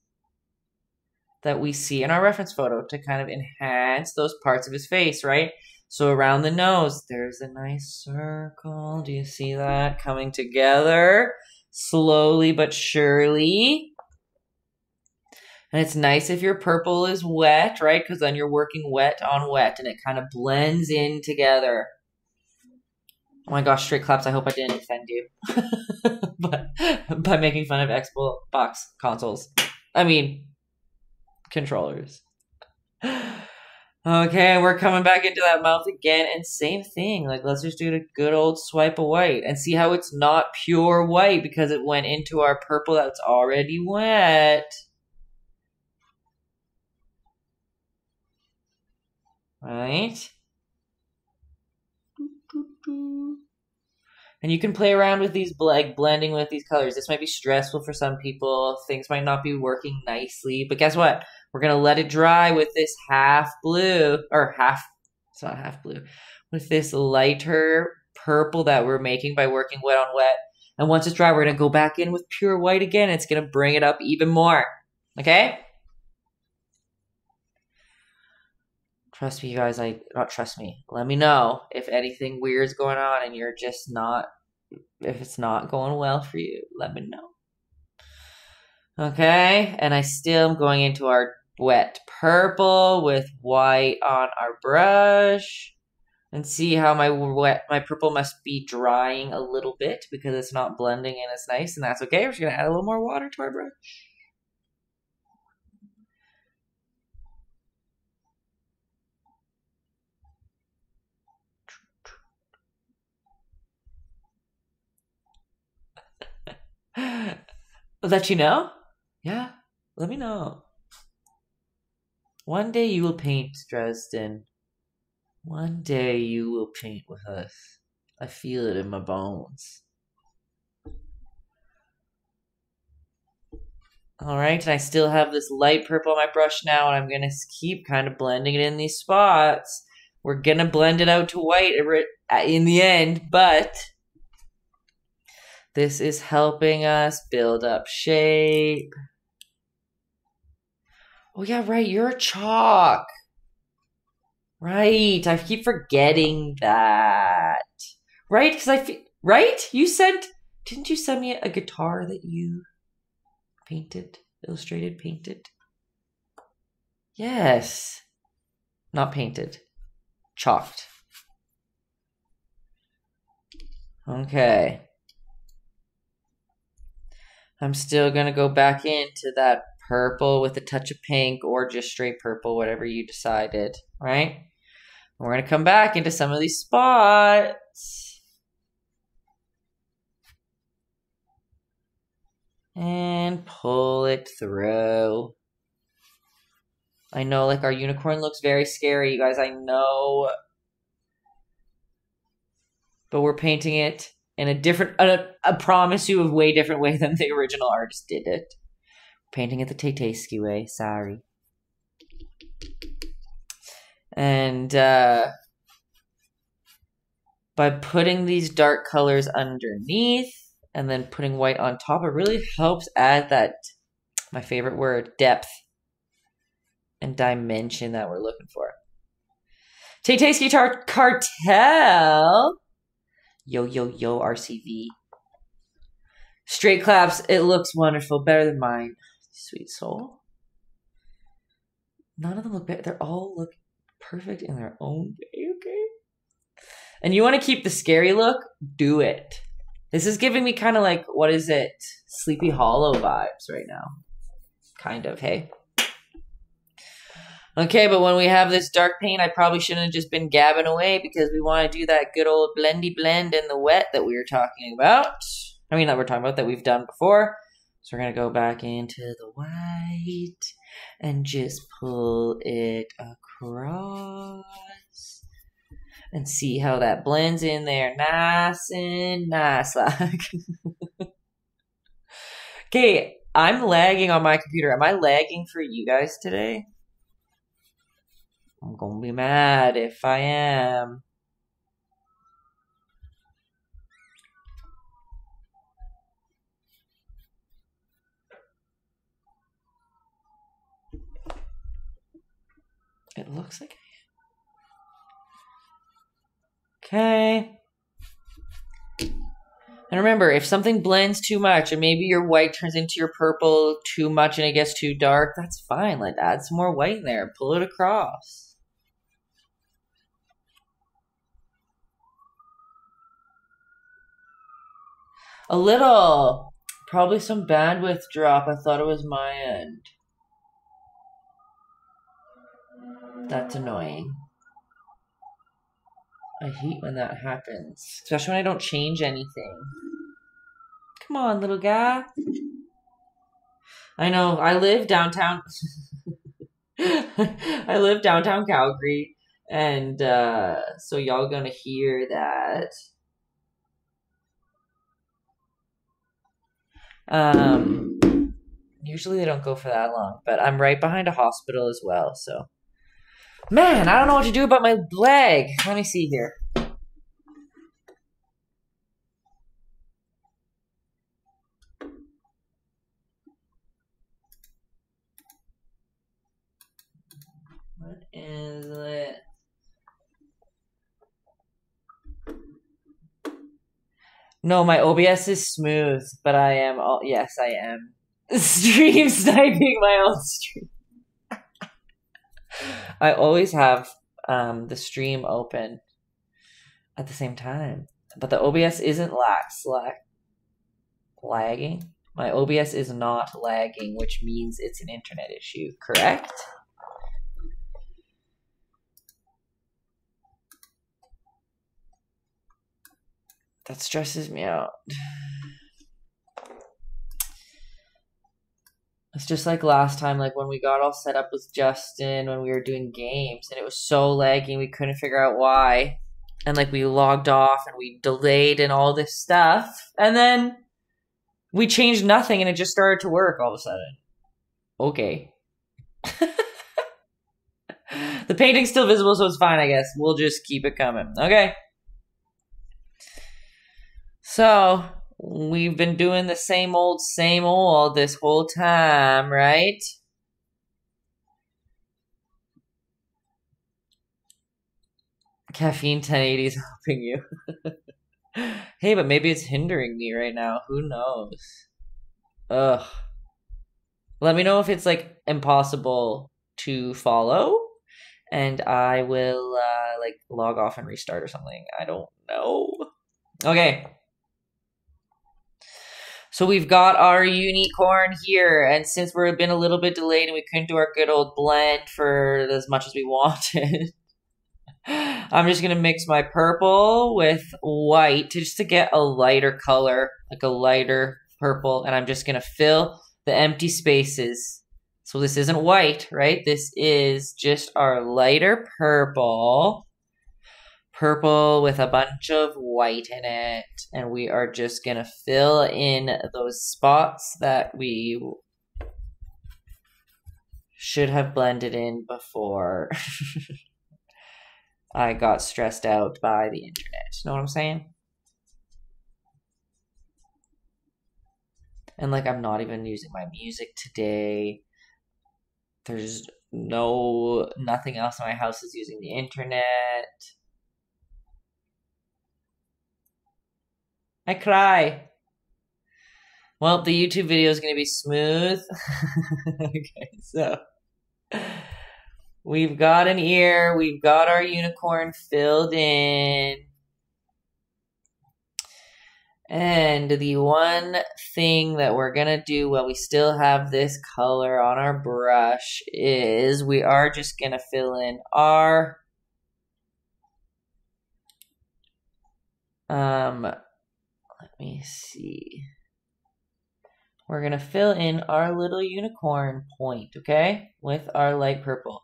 Speaker 1: that we see in our reference photo to kind of enhance those parts of his face, right? So around the nose, there's a nice circle. Do you see that coming together? Slowly but surely. And it's nice if your purple is wet, right? Because then you're working wet on wet and it kind of blends in together. Oh my gosh, straight claps. I hope I didn't offend you. <laughs> but by making fun of Xbox box consoles. I mean, controllers. Okay, we're coming back into that mouth again, and same thing. Like, let's just do a good old swipe of white and see how it's not pure white because it went into our purple that's already wet. Right? And you can play around with these, like, blending with these colors. This might be stressful for some people. Things might not be working nicely. But guess what? We're going to let it dry with this half blue, or half, it's not half blue, with this lighter purple that we're making by working wet on wet. And once it's dry, we're going to go back in with pure white again. It's going to bring it up even more. Okay? Trust me, you guys. I not trust me. Let me know if anything weird's going on and you're just not, if it's not going well for you. Let me know. Okay, and I still am going into our wet purple with white on our brush. And see how my wet my purple must be drying a little bit because it's not blending in as nice, and that's okay. We're just gonna add a little more water to our brush. <laughs> Let you know? Yeah, let me know. One day you will paint Dresden. One day you will paint with us. I feel it in my bones. Alright, and I still have this light purple on my brush now, and I'm going to keep kind of blending it in these spots. We're going to blend it out to white uh, in the end, but this is helping us build up shape. Oh yeah, right. You're a chalk. Right. I keep forgetting that. Right? Because I feel right. You sent. Didn't you send me a guitar that you painted, illustrated, painted? Yes. Not painted. Chalked. Okay. I'm still gonna go back into that purple with a touch of pink or just straight purple, whatever you decided, right? We're going to come back into some of these spots. And pull it through. I know, like, our unicorn looks very scary, you guys. I know. But we're painting it in a different, I promise you, a way different way than the original artist did it. Painting at the way. Sorry. And uh, by putting these dark colors underneath and then putting white on top, it really helps add that, my favorite word, depth and dimension that we're looking for. Tay Tay's Guitar Cartel. Yo, yo, yo, RCV. Straight claps. It looks wonderful. Better than mine. Sweet soul. None of them look bad. They're all look perfect in their own way, okay? And you want to keep the scary look? Do it. This is giving me kind of like, what is it? Sleepy Hollow vibes right now. Kind of, hey? Okay, but when we have this dark paint, I probably shouldn't have just been gabbing away because we want to do that good old blendy blend in the wet that we were talking about. I mean, that we're talking about that we've done before. So we're going to go back into the white and just pull it across and see how that blends in there nice and nice like. <laughs> okay, I'm lagging on my computer. Am I lagging for you guys today? I'm gonna be mad if I am. It looks like Okay. And remember, if something blends too much and maybe your white turns into your purple too much and it gets too dark, that's fine. Let add some more white in there. Pull it across. A little. Probably some bandwidth drop. I thought it was my end. That's annoying. I hate when that happens. Especially when I don't change anything. Come on, little guy. I know, I live downtown. <laughs> I live downtown Calgary. And uh, so y'all gonna hear that. Um, usually they don't go for that long, but I'm right behind a hospital as well, so Man, I don't know what to do about my leg. Let me see here. What is it? No, my OBS is smooth, but I am all yes, I am. <laughs> Stream sniping my own stream. I always have um, the stream open at the same time, but the OBS isn't lax, slack, lagging. My OBS is not lagging, which means it's an internet issue, correct? That stresses me out. It's just like last time, like when we got all set up with Justin when we were doing games, and it was so laggy, we couldn't figure out why. And like we logged off and we delayed and all this stuff, and then we changed nothing, and it just started to work all of a sudden. Okay. <laughs> the painting's still visible, so it's fine, I guess. We'll just keep it coming. Okay. So, We've been doing the same old, same old this whole time, right? Caffeine 1080 is <laughs> helping you. <laughs> hey, but maybe it's hindering me right now. Who knows? Ugh. Let me know if it's like impossible to follow, and I will uh, like log off and restart or something. I don't know. Okay. So we've got our unicorn here, and since we've been a little bit delayed and we couldn't do our good old blend for as much as we wanted, <laughs> I'm just gonna mix my purple with white just to get a lighter color, like a lighter purple and I'm just to fill the empty spaces. So this isn't white, right? This is just our lighter purple. Purple with a bunch of white in it. And we are just going to fill in those spots that we should have blended in before <laughs> I got stressed out by the internet. You know what I'm saying? And like, I'm not even using my music today. There's no, nothing else in my house is using the internet. I cry. Well, the YouTube video is going to be smooth. <laughs> okay, so we've got an ear, we've got our unicorn filled in. And the one thing that we're going to do while we still have this color on our brush is we are just going to fill in our um me see. We're going to fill in our little unicorn point, okay? With our light purple.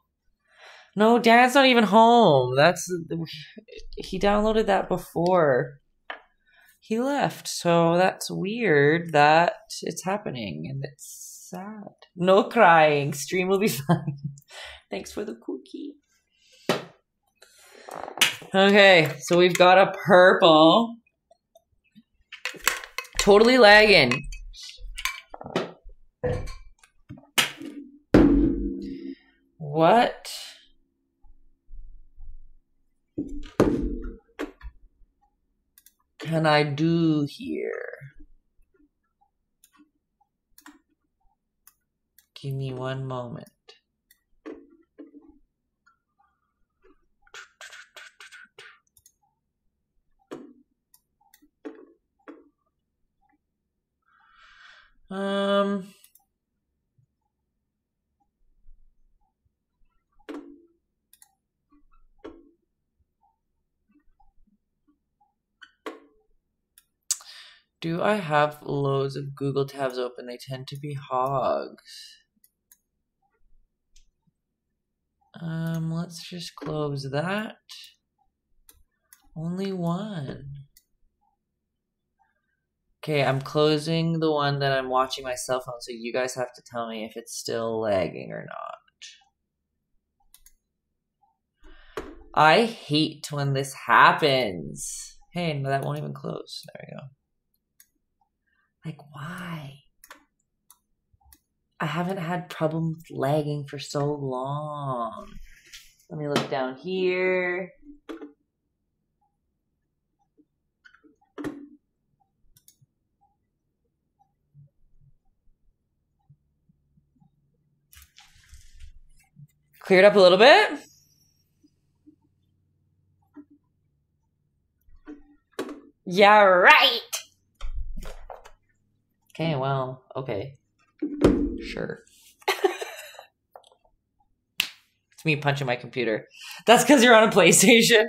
Speaker 1: No, Dad's not even home. That's he downloaded that before he left. So that's weird that it's happening and it's sad. No crying. Stream will be <laughs> fine. Thanks for the cookie. Okay, so we've got a purple. Totally lagging. What? can I do here? Give me one moment. Um... Do I have loads of Google tabs open? They tend to be hogs. Um, let's just close that. Only one. Okay, I'm closing the one that I'm watching my cell phone, so you guys have to tell me if it's still lagging or not. I hate when this happens. Hey, no, that won't even close. There we go. Like, why? I haven't had problems lagging for so long. Let me look down here. Cleared up a little bit. Yeah, right. Okay, well, okay. Sure. <laughs> it's me punching my computer. That's because you're on a PlayStation.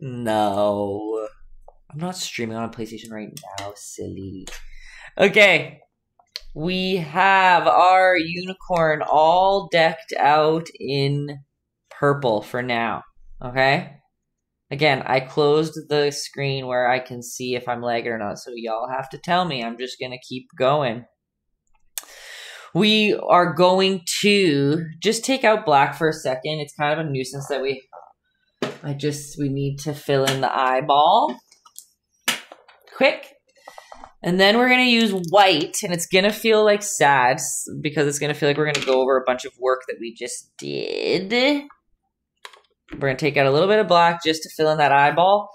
Speaker 1: no. I'm not streaming on a PlayStation right now, silly. Okay. We have our unicorn all decked out in purple for now. Okay? Again, I closed the screen where I can see if I'm lagging or not, so y'all have to tell me. I'm just going to keep going. We are going to just take out black for a second. It's kind of a nuisance that we, I just, we need to fill in the eyeball. Quick. And then we're going to use white, and it's going to feel like sad because it's going to feel like we're going to go over a bunch of work that we just did. We're going to take out a little bit of black just to fill in that eyeball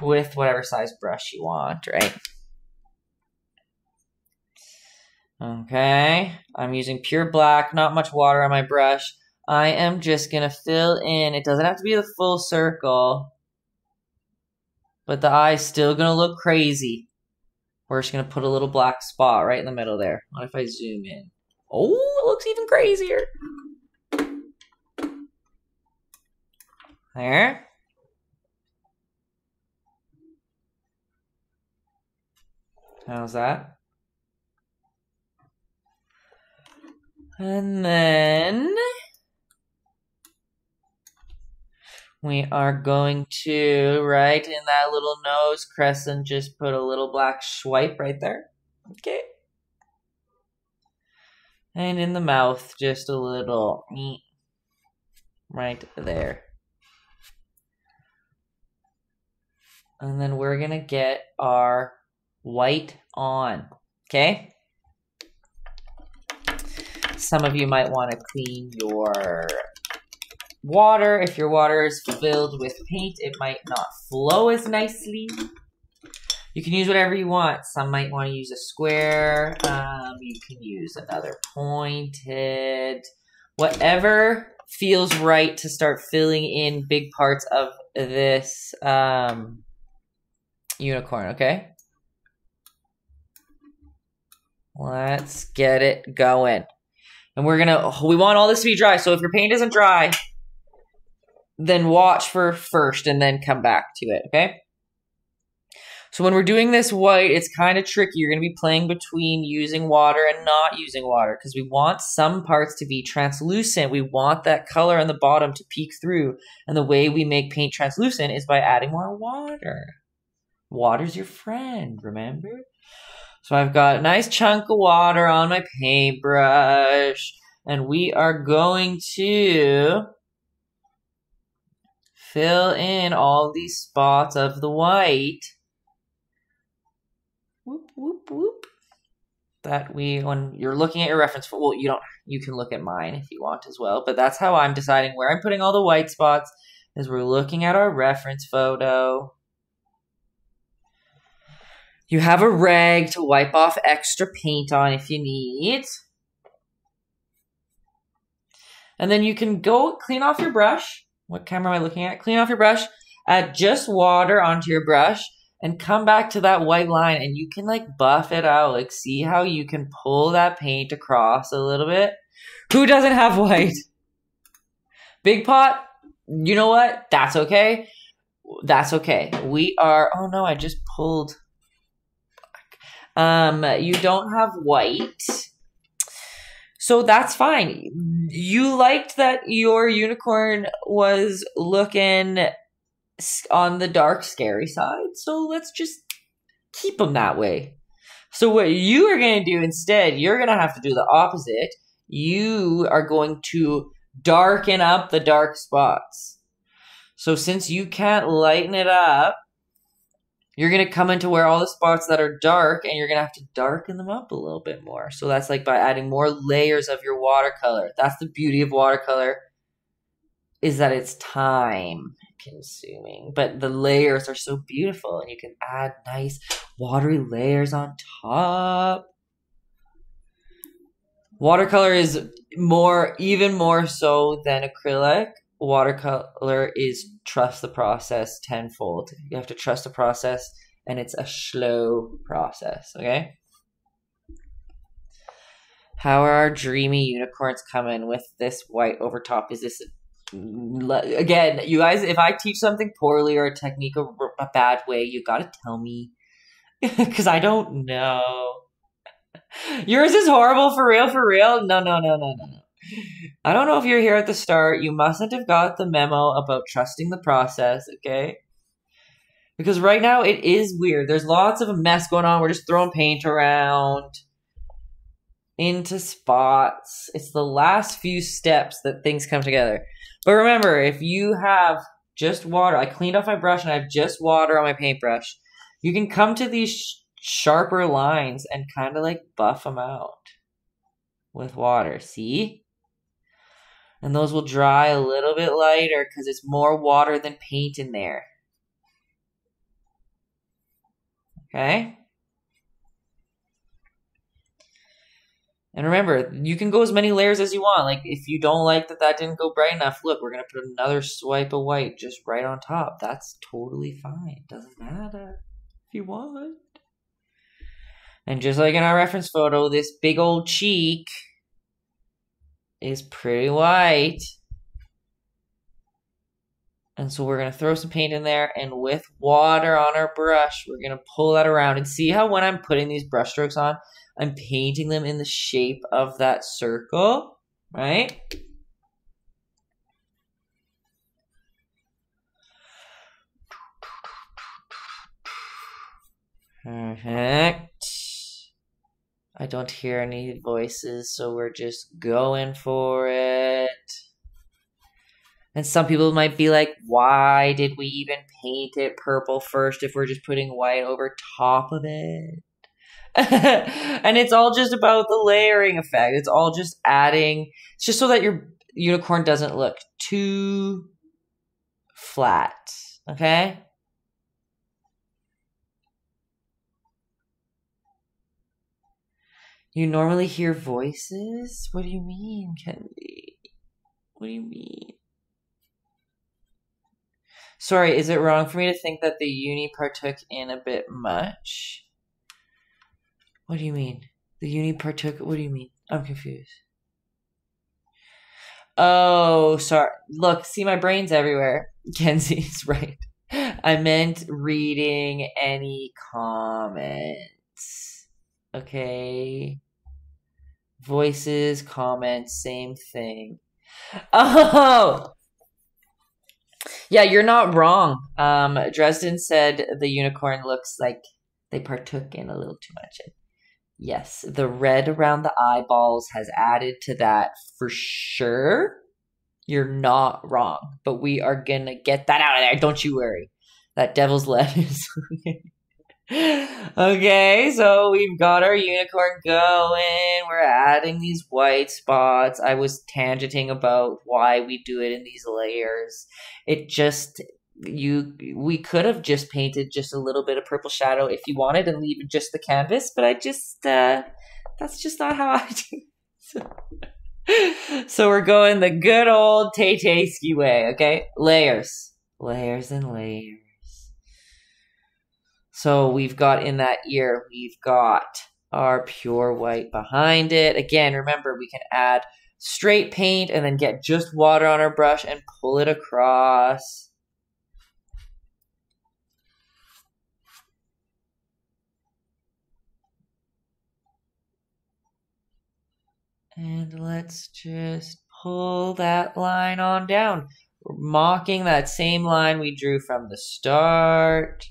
Speaker 1: with whatever size brush you want, right? Okay, I'm using pure black, not much water on my brush. I am just going to fill in, it doesn't have to be the full circle, but the eye's still to look crazy. We're just to put a little black spot right in the middle there. What if I zoom in? Oh, it looks even crazier. There. How's that? And then we are going to, right in that little nose crescent, just put a little black swipe right there. Okay. And in the mouth, just a little right there. And then we're going to get our white on. Okay? Some of you might want to clean your water. If your water is filled with paint, it might not flow as nicely. You can use whatever you want. Some might want to use a square. Um, you can use another pointed. Whatever feels right to start filling in big parts of this um, unicorn, okay? Let's get it going. And we're gonna, we want all this to be dry. So if your paint isn't dry, then watch for first and then come back to it, okay? So when we're doing this white, it's kind of tricky. You're going to be playing between using water and not using water because we want some parts to be translucent. We want that color on the bottom to peek through. And the way we make paint translucent is by adding more water. Water's your friend, remember? So I've got a nice chunk of water on my paintbrush. And we are going to fill in all these spots of the white. Whoop, whoop, whoop. That we, when you're looking at your reference, well, you don't, you can look at mine if you want as well, but that's how I'm deciding where I'm putting all the white spots, is we're looking at our reference photo. You have a rag to wipe off extra paint on if you need. And then you can go clean off your brush. What camera am I looking at? Clean off your brush. Add just water onto your brush and come back to that white line and you can like buff it out. Like see how you can pull that paint across a little bit. Who doesn't have white? <laughs> Big pot, you know what? That's okay. That's okay. We are, oh no, I just pulled um, you don't have white. So that's fine. You liked that your unicorn was looking on the dark, scary side. So let's just keep them that way. So what you are going to do instead, you're going to have to do the opposite. You are going to darken up the dark spots. So since you can't lighten it up, you're to come into where all the spots that are dark and you're to have to darken them up a little bit more. So that's like by adding more layers of your watercolor. That's the beauty of watercolor is that it's time consuming, but the layers are so beautiful and you can add nice watery layers on top. Watercolor is more even more so than acrylic watercolor is trust the process tenfold. You have to trust the process, and it's a slow process, okay? How are our dreamy unicorns coming with this white over top? Is this again, you guys? If I teach something poorly or a technique a, a bad way, you gotta tell me <laughs> because I don't know. <laughs> Yours is horrible for real, for real. No, no, no, no, no, no. I don't know if you're here at the start. You mustn't have got the memo about trusting the process, okay? Because right now it is weird. There's lots of a mess going on. We're just throwing paint around into spots. It's the last few steps that things come together. But remember, if you have just water, I cleaned off my brush and I have just water on my paintbrush, you can come to these sh sharper lines and kind of like buff them out with water. See? And those will dry a little bit lighter because it's more water than paint in there. Okay? And remember, you can go as many layers as you want. Like, if you don't like that that didn't go bright enough, look, we're going to put another swipe of white just right on top. That's totally fine. Doesn't matter if you want. And just like in our reference photo, this big old cheek is pretty white. And so we're going to throw some paint in there and with water on our brush, we're going to pull that around and see how when I'm putting these brush strokes on, I'm painting them in the shape of that circle, right? Perfect. I don't hear any voices, so we're just going for it. And some people might be like, why did we even paint it purple first if we're just putting white over top of it? <laughs> and it's all just about the layering effect. It's all just adding, it's just so that your unicorn doesn't look too flat. Okay? You normally hear voices? What do you mean, Kenzie? What do you mean? Sorry, is it wrong for me to think that the uni partook in a bit much? What do you mean? The uni partook. What do you mean? I'm confused. Oh, sorry. Look, see, my brain's everywhere. <laughs> Kenzie's right. I meant reading any comments. Okay. Voices, comments, same thing. Oh! Yeah, you're not wrong. Um, Dresden said the unicorn looks like they partook in a little too much. Yes, the red around the eyeballs has added to that for sure. You're not wrong, but we are gonna get that out of there. Don't you worry. That devil's <laughs> lettuce. Okay, so we've got our unicorn going. We're adding these white spots. I was tangenting about why we do it in these layers. It just you we could have just painted just a little bit of purple shadow if you wanted and leave just the canvas, but I just uh that's just not how <laughs> I do. So, we're going the good old Taytayski way, okay? Layers. Layers and layers. So we've got in that ear, we've got our pure white behind it. Again, remember we can add straight paint and then get just water on our brush and pull it across. And let's just pull that line on down. Mocking that same line we drew from the start.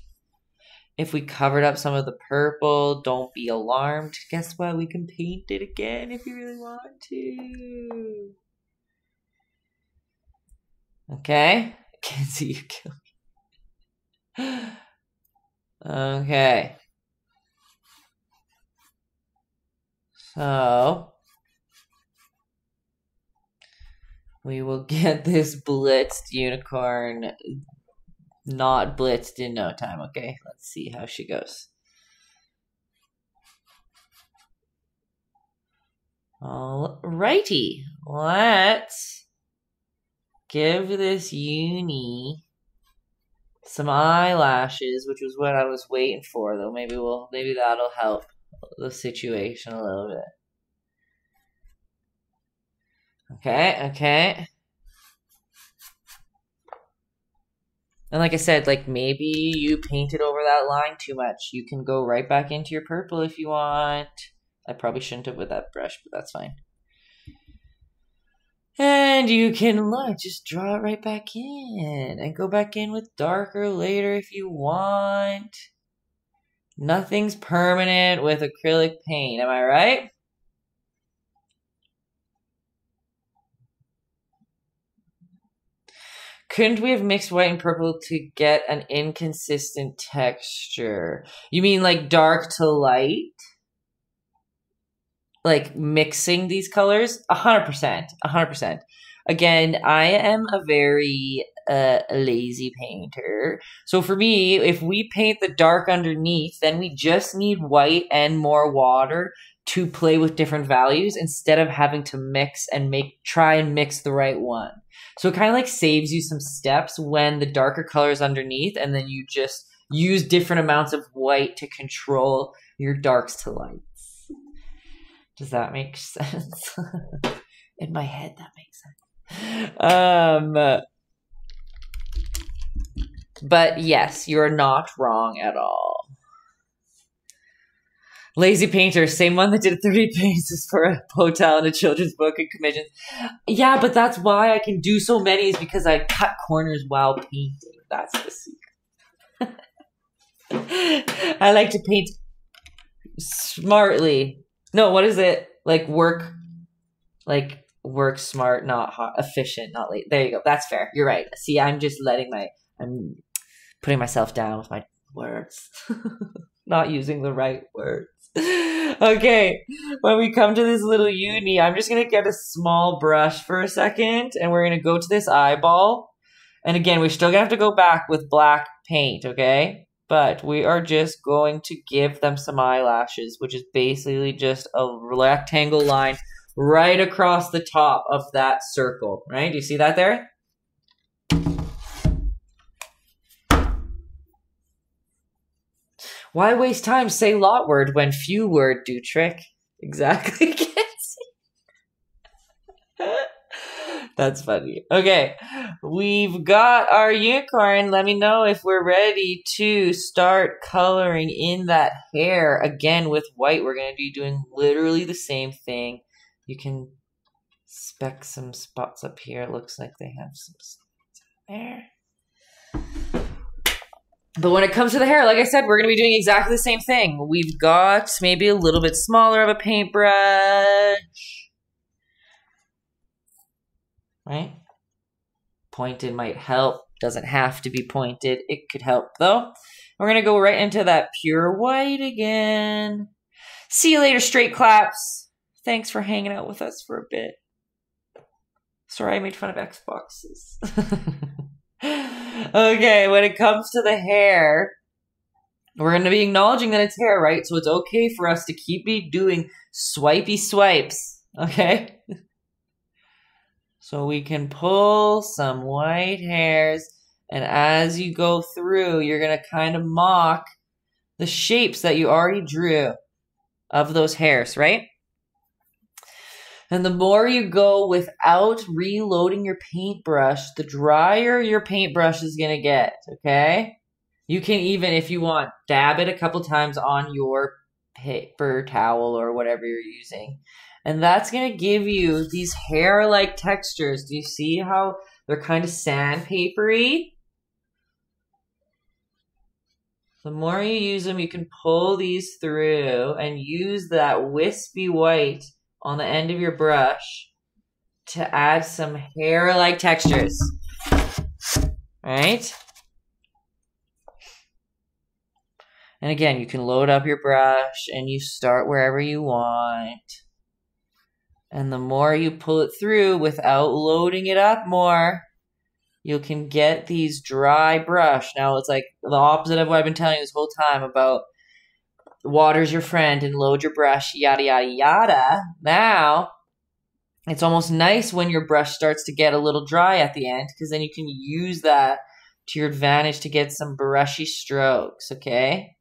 Speaker 1: If we covered up some of the purple, don't be alarmed. Guess what? We can paint it again if you really want to. Okay. <laughs> Can't see you. <laughs> Okay. So we will <laughs> get this blitzed unicorn not blitzed in no time. Okay, let's see how she goes. Alrighty, let's give this uni some eyelashes, which was what I was waiting for. Though maybe we'll maybe that'll help the situation a little bit. Okay, okay. And like I said, like maybe you painted over that line too much. You can go right back into your purple if you want. I probably shouldn't have with that brush, but that's fine. And you can look, just draw it right back in and go back in with darker later if you want. Nothing's permanent with acrylic paint, am I right? Couldn't we have mixed white and purple to get an inconsistent texture? You mean like dark to light? Like mixing these colors? A hundred percent. A hundred percent. Again, I am a very uh, lazy painter. So for me, if we paint the dark underneath, then we just need white and more water to play with different values instead of having to mix and make try and mix the right one. So it kind of like saves you some steps when the darker color is underneath, and then you just use different amounts of white to control your darks to lights. Does that make <laughs> sense? In my head, that makes sense. Um, But yes, you're not wrong at all. Lazy Painter, same one that did 30 <laughs> pages for a hotel and a children's book and commissions. Yeah, but that's why I can do so many is because I cut corners while painting. That's the secret. <laughs> I like to paint smartly. No, what is it? Like work, like work smart, not hot, efficient, not late. There you go. That's fair. You're right. See, I'm just letting my, I'm putting myself down with my words, <laughs> not using the right words. <laughs> okay, when we come to this little uni, I'm just gonna get a small brush for a second, and we're gonna go to this eyeball. And again, we're still gonna have to go back with black paint, okay? But we are just going to give them some eyelashes, which is basically just a rectangle line right across the top of that circle, right? Do you see that there? Why waste time? Say lot word when few word do trick. Exactly. <laughs> That's funny. Okay, we've got our unicorn. Let me know if we're ready to start coloring in that hair again with white. We're going to be doing literally the same thing. You can speck some spots up here. It looks like they have some spots there. But when it comes to the hair, like I said, we're going to be doing exactly the same thing. We've got maybe a little bit smaller of a paintbrush. Right? Pointed might help. Doesn't have to be pointed. It could help though. We're going to go right into that pure white again. See you later, straight claps. Thanks for hanging out with us for a bit. Sorry I made fun of Xboxes. <laughs> okay, when it comes to the hair, we're going to be acknowledging that it's hair, right? So it's okay for us to keep be doing swipey swipes, okay? <laughs> so we can pull some white hairs, and as you go through, you're going to kind of mock the shapes that you already drew of those hairs, right? And the more you go without reloading your paintbrush, the drier your paintbrush is going to get, okay? You can even, if you want, dab it a couple times on your paper towel or whatever you're using. And that's going to give you these hair-like textures. Do you see how they're kind of sandpapery? The more you use them, you can pull these through and use that wispy white on the end of your brush to add some hair-like textures. Right? And again, you can load up your brush and you start wherever you want. And the more you pull it through without loading it up more, you can get these dry brush. Now it's like the opposite of what I've been telling you this whole time about water's your friend and load your brush, yada, yada, yada. Now, it's almost nice when your brush starts to get a little dry at the end because then you can use that to your advantage to get some brushy strokes, okay?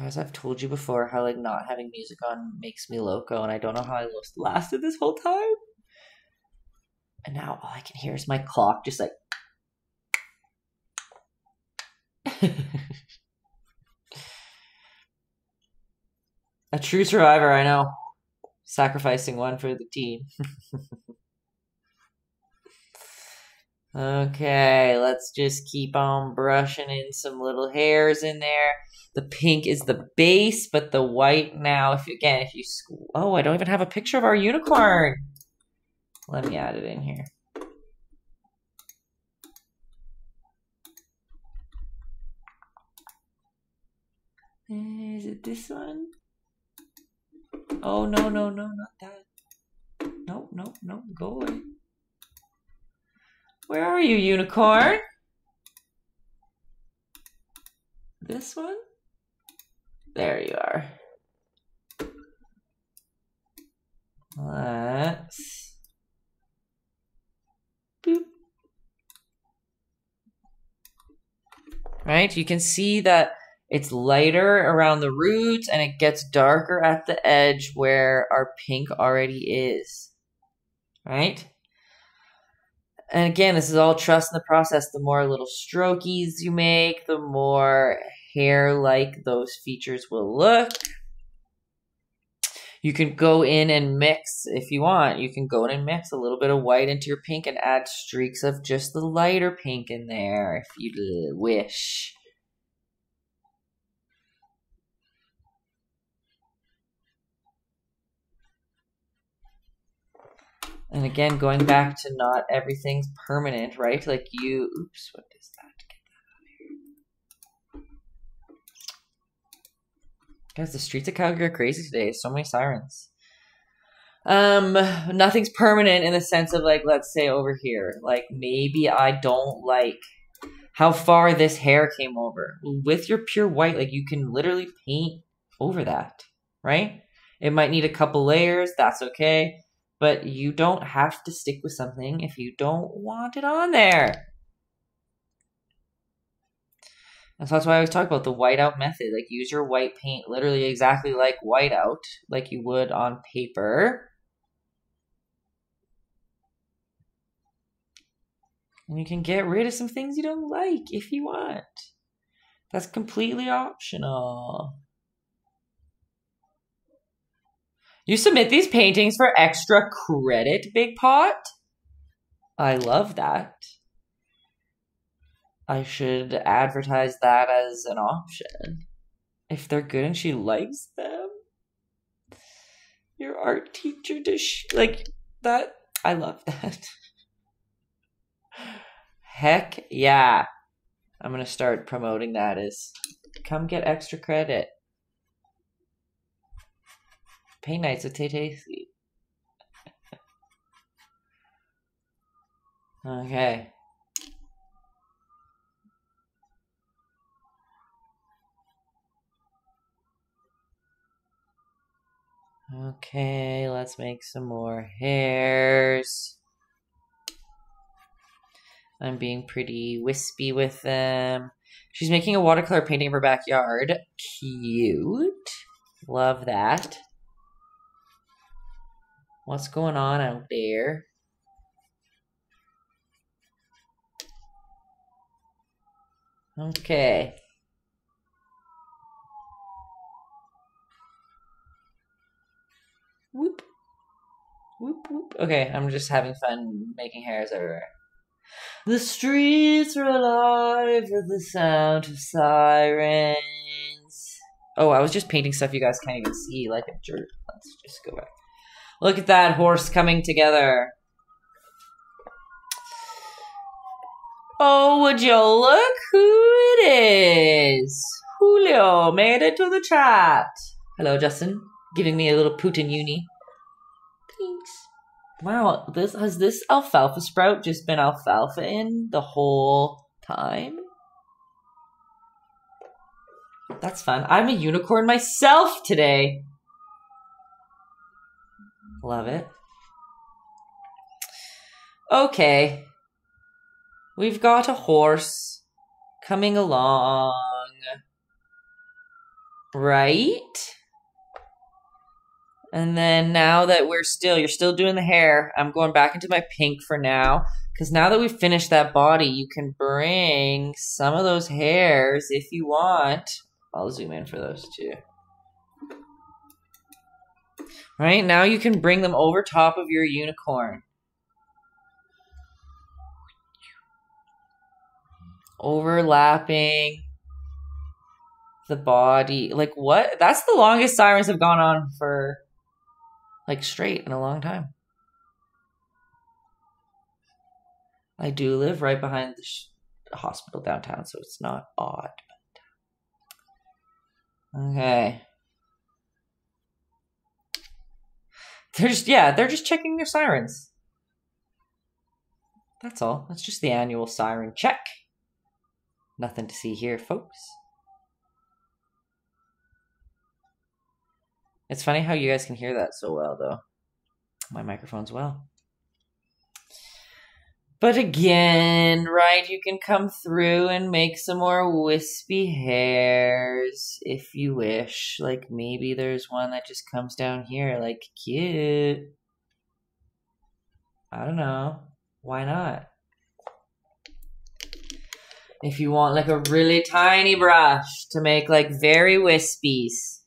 Speaker 1: As I've told you before, how like not having music on makes me loco, and I don't know how I lasted this whole time. And now all I can hear is my clock just like. <laughs> A true survivor, I know. Sacrificing one for the team. <laughs> okay, let's just keep on brushing in some little hairs in there. The pink is the base, but the white now, if again, if you, oh, I don't even have a picture of our unicorn. Let me add it in here. Eh, is it this one? Oh, no, no, no, not that. No, no, no, go away. Where are you, unicorn? This one? There you are. Let's Right? You can see that It's lighter around the roots and it gets darker at the edge where our pink already is. Right? And again, this is all trust in the process. The more little strokies you make, the more hair like those features will look. You can go in and mix if you want. You can go in and mix a little bit of white into your pink and add streaks of just the lighter pink in there if you wish. And again, going back to not everything's permanent, right? Like you, oops, what is that? Get that out of here. Guys, the streets of Calgary are crazy today. So many sirens. Um, nothing's permanent in the sense of like, let's say over here, like maybe I don't like how far this hair came over. With your pure white, like you can literally paint over that, right? It might need a couple layers. That's okay but you don't have to stick with something if you don't want it on there. And so that's why I always talk about the whiteout method. Like use your white paint literally exactly like whiteout, like you would on paper. And you can get rid of some things you don't like if you want. That's completely optional. You submit these paintings for extra credit, Big Pot? I love that. I should advertise that as an option. If they're good and she likes them. Your art teacher does like that. I love that. Heck yeah. I'm going to start promoting that as come get extra credit. Paint nights with Tay Tay <laughs> okay. Okay, let's make some more hairs. I'm being pretty wispy with them. She's making a watercolor painting of her backyard. Cute. Love that. What's going on out there? Okay. Okay, I'm just having fun making hairs everywhere. The streets are alive with the sound of sirens. Oh, I was just painting stuff you guys can't even see like a jerk. Let's just go back. Look at that horse coming together. Oh, would you look who it is? Julio made it to the chat. Hello, Justin. Giving me a little Putin uni. Wow, this has this alfalfa sprout just been alfalfa in the whole time? That's fun. I'm a unicorn myself today. Love it. Okay. We've got a horse coming along. Right? And then now that we're still, you're still doing the hair, I'm going back into my pink for now. Because now that we've finished that body, you can bring some of those hairs if you want. I'll zoom in for those too. Right? Now you can bring them over top of your unicorn. Overlapping the body. Like what? That's the longest sirens have gone on for like straight in a long time. I do live right behind the hospital downtown, so it's not odd. Okay. They're just yeah, they're just checking their sirens. That's all. That's just the annual siren check. Nothing to see here, folks. It's funny how you guys can hear that so well, though. My microphone's well. But again, right, you can come through and make some more wispy hairs if you wish. Like maybe there's one that just comes down here, like cute. I don't know. Why not? If you want like a really tiny brush to make like very wispies.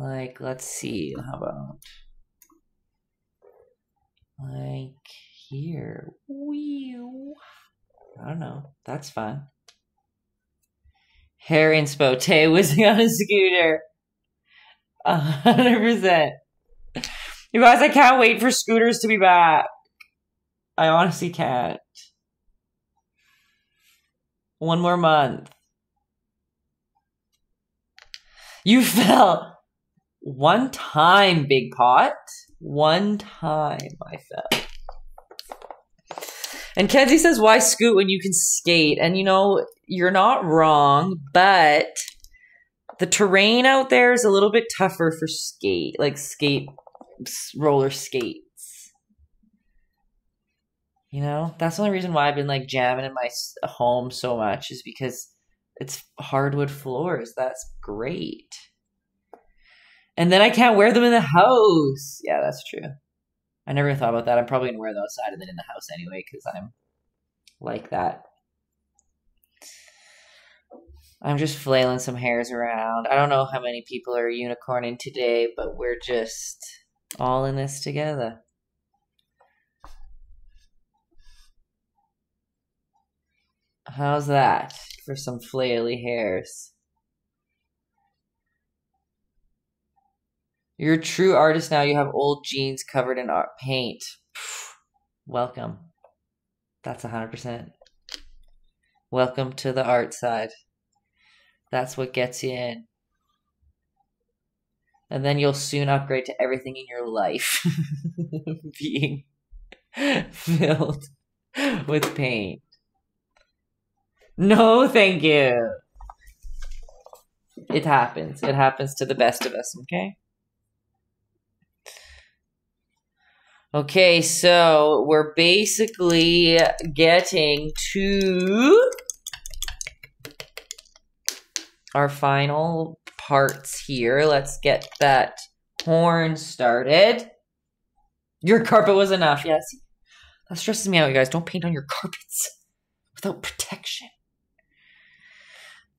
Speaker 1: Like, let's see, how about like here? Whew. I don't know. That's fun. Harry and Spote <laughs> whizzing on a scooter. A hundred percent. You guys, I can't wait for scooters to be back. I honestly can't. One more month. You <laughs> fell one time, Big Pot. One time I fell. And Kenzie says, why scoot when you can skate? And you know, you're not wrong, but the terrain out there is a little bit tougher for skate, like skate, roller skates. You know, that's the only reason why I've been like jamming in my home so much is because it's hardwood floors. That's great. And then I can't wear them in the house. Yeah, that's true. I never thought about that. I'm probably gonna wear them outside and then in the house anyway because I'm like that. I'm just flailing some hairs around. I don't know how many people are unicorning today, but we're just all in this together. How's that for some flaily hairs? You're a true artist now. You have old jeans covered in art paint. Welcome. That's 100%. Welcome to the art side. That's what gets you in. And then you'll soon upgrade to everything in your life <laughs> being filled with paint. No, thank you. It happens. It happens to the best of us, okay? Okay, so we're basically getting to our final parts here. Let's get that horn started. Your carpet was enough, yes. That stresses me out, you guys. Don't paint on your carpets without protection.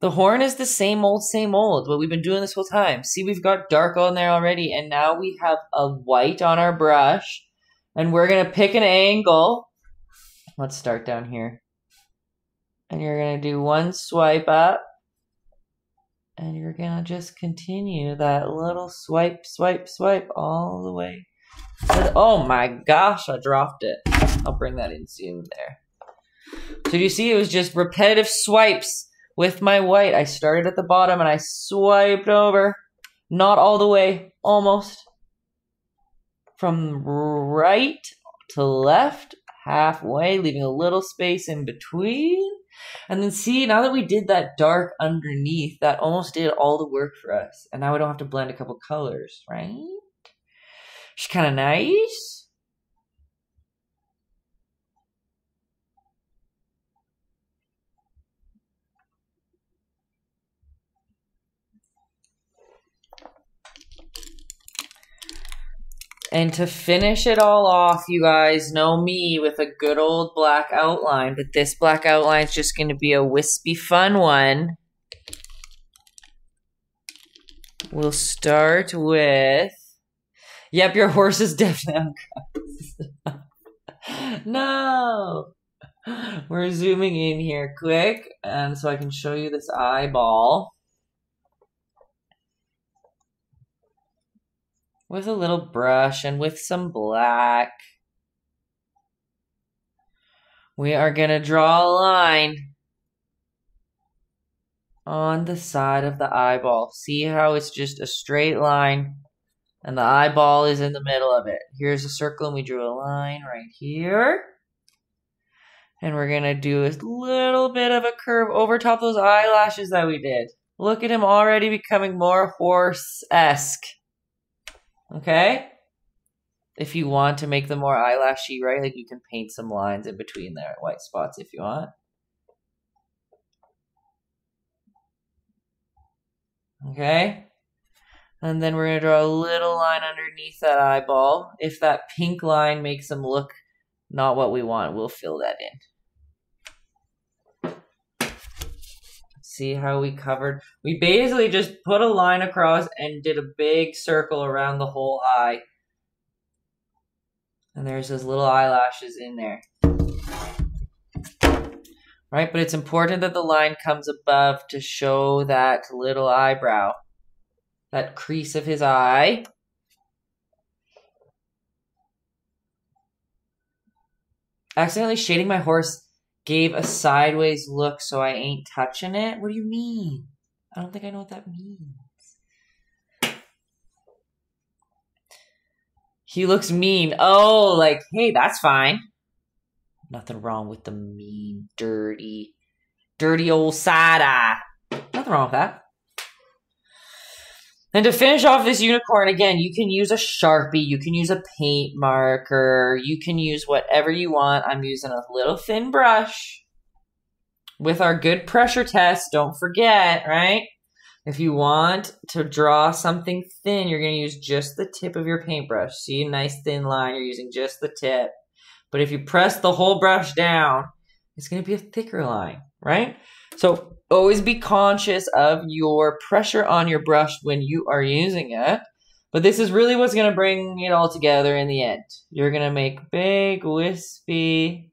Speaker 1: The horn is the same old, same old, what we've been doing this whole time. See, we've got dark on there already, and now we have a white on our brush and we're going to pick an angle. Let's start down here. And you're going to do one swipe up. And you're going to just continue that little swipe, swipe, swipe all the way. Oh my gosh, I dropped it. I'll bring that in soon there. So you see it was just repetitive swipes with my white. I started at the bottom and I swiped over. Not all the way, almost from right to left, halfway, leaving a little space in between. And then see, now that we did that dark underneath, that almost did all the work for us. And now we don't have to blend a couple colors, right? It's kind of nice. And to finish it all off, you guys know me with a good old black outline, but this black outline is just going to be a wispy fun one. We'll start with... Yep, your horse is definitely <laughs> No! We're zooming in here quick, and so I can show you this eyeball. With a little brush and with some black. We are going to draw a line on the side of the eyeball. See how it's just a straight line and the eyeball is in the middle of it. Here's a circle and we drew a line right here. And we're going to do a little bit of a curve over top those eyelashes that we did. Look at him already becoming more horse-esque. Okay? if you want to make them more eyelashy, right? Like you can paint some lines in between their white spots if you want. Okay. And then we're going to draw a little line underneath that eyeball. If that pink line makes them look not what we want, we'll fill that in. See how we covered? We basically just put a line across and did a big circle around the whole eye. And there's those little eyelashes in there. Right, but it's important that the line comes above to show that little eyebrow that crease of his eye. Accidentally shading my horse gave a sideways look, so I ain't touching it. What do you mean? I don't think I know what that means. He looks mean. Oh, like, hey, that's fine. Nothing wrong with the mean, dirty, dirty old side eye. Nothing wrong with that. And to finish off this unicorn, again, you can use a Sharpie, you can use a paint marker, you can use whatever you want. I'm using a little thin brush with our good pressure test. Don't forget, right? If you want to draw something thin, you're going to use just the tip of your paintbrush. See a nice thin line, you're using just the tip. But if you press the whole brush down, it's going to be a thicker line, right? So always be conscious of your pressure on your brush when you are using it. But this is really what's going to bring it all together in the end. You're going to make big, wispy,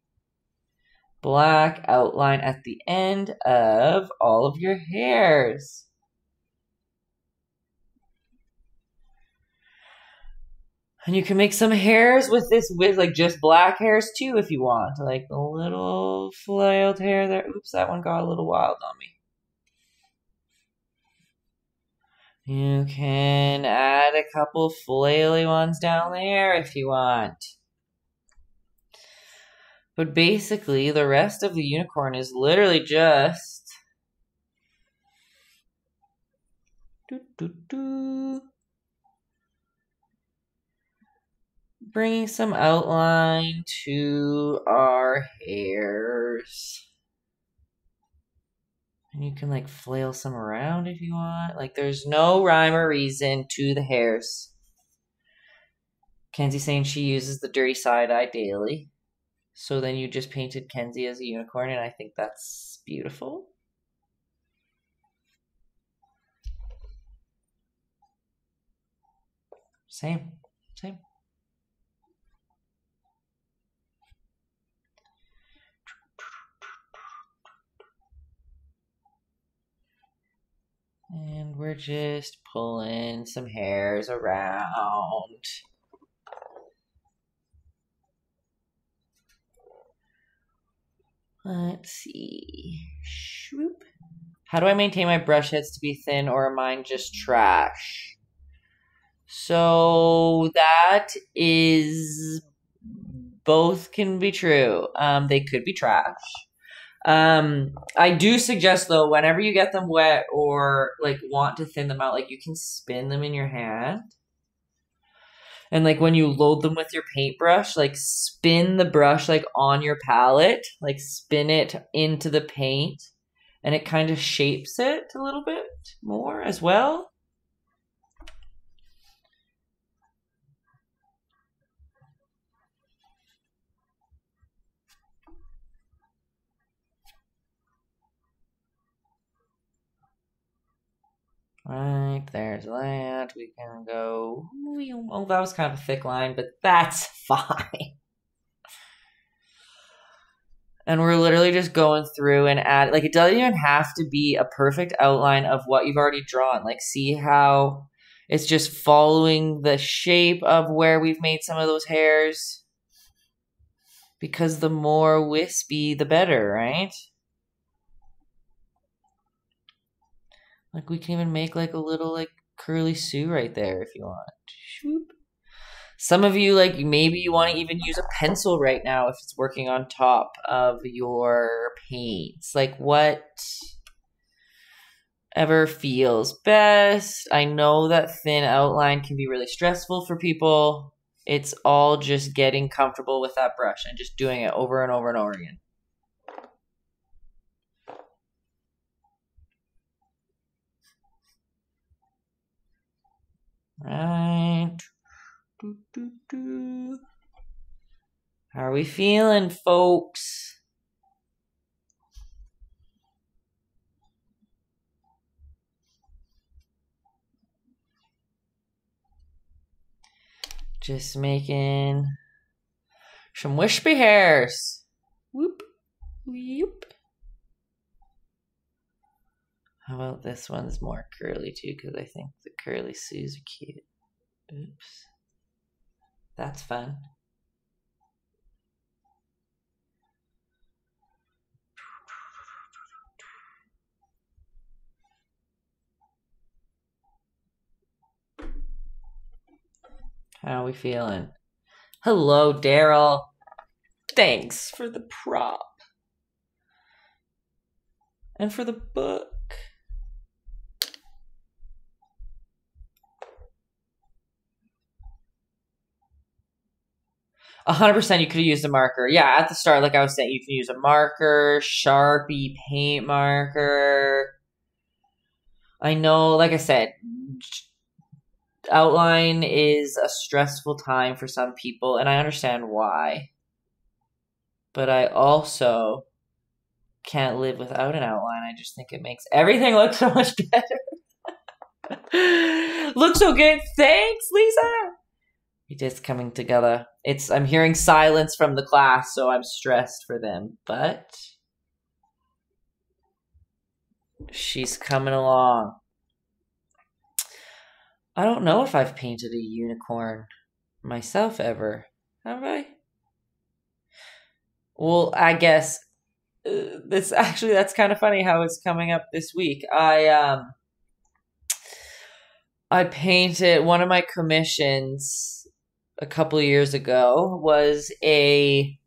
Speaker 1: black outline at the end of all of your hairs. And you can make some hairs with this with like just black hairs too if you want. Like a little flailed hair there. Oops, that one got a little wild on me. You can add a couple flaily ones down there if you want. But basically, the rest of the unicorn is literally just. Doo, doo, doo. Bringing some outline to our hairs. And you can like flail some around if you want. Like there's no rhyme or reason to the hairs. Kenzie saying she uses the dirty side eye daily. So then you just painted Kenzie as a unicorn, and I think that's beautiful. Same, same. And we're just pulling some hairs around. Let's see. Shoop. How do I maintain my brush heads to be thin or are mine just trash? So that is both can be true. Um, they could be trash. Um, I do suggest though, whenever you get them wet or like want to thin them out, like you can spin them in your hand. And like when you load them with your paintbrush, like spin the brush like on your palette, like spin it into the paint, and it kind of shapes it a little bit more as well. Right, there's that. We can go. Oh, that was kind of a thick line, but that's <laughs> fine. And we're literally just going through and add, like, it doesn't even have to be a perfect outline of what you've already drawn. Like, see how it's just following the shape of where we've made some of those hairs? Because the more wispy, the better, right? Like we can even make like a little like curly Sue right there if you want. Shoop. Some of you like maybe you want to even use a pencil right now if it's working on top of your paints. Like what ever feels best. I know that thin outline can be really stressful for people. It's all just getting comfortable with that brush and just doing it over and over and over again. Right. How are we feeling, folks? Just making some wispy hairs. Whoop, whoop. How about this one's more curly too? Because I think the curly Sues are cute. Oops. That's fun. How are we feeling? Hello, Daryl. Thanks for the prop. And for the book. Hundred percent you could have used a marker. Yeah, at the start, like I was saying, you can use a marker, Sharpie, paint marker. I know, like I said, outline is a stressful time for some people, and I understand why. But I also can't live without an outline. I just think it makes everything <laughs> look so much better. <laughs> look so good. Thanks, Lisa. It is coming together. It's I'm hearing silence from the class, so I'm stressed for them, but she's coming along. I don't know if I've painted a unicorn myself ever. Have I? Well, I guess uh, this actually that's kind of funny how it's coming up this week. I um I painted one of my commissions a couple years ago was a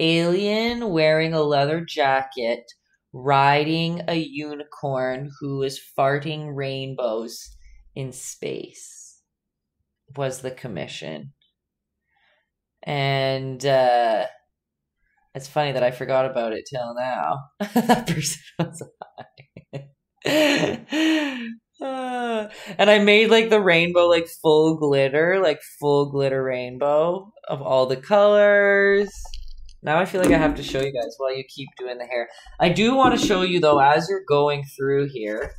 Speaker 1: alien wearing a leather jacket riding a unicorn who is farting rainbows in space was the commission. And uh, it's funny that I forgot about it till now. <laughs> that person was <laughs> uh, and I made like the rainbow like full glitter, like full glitter rainbow of all the colors. Now I feel like I have to show you guys while you keep doing the hair. I do want to show you though as you're going through here.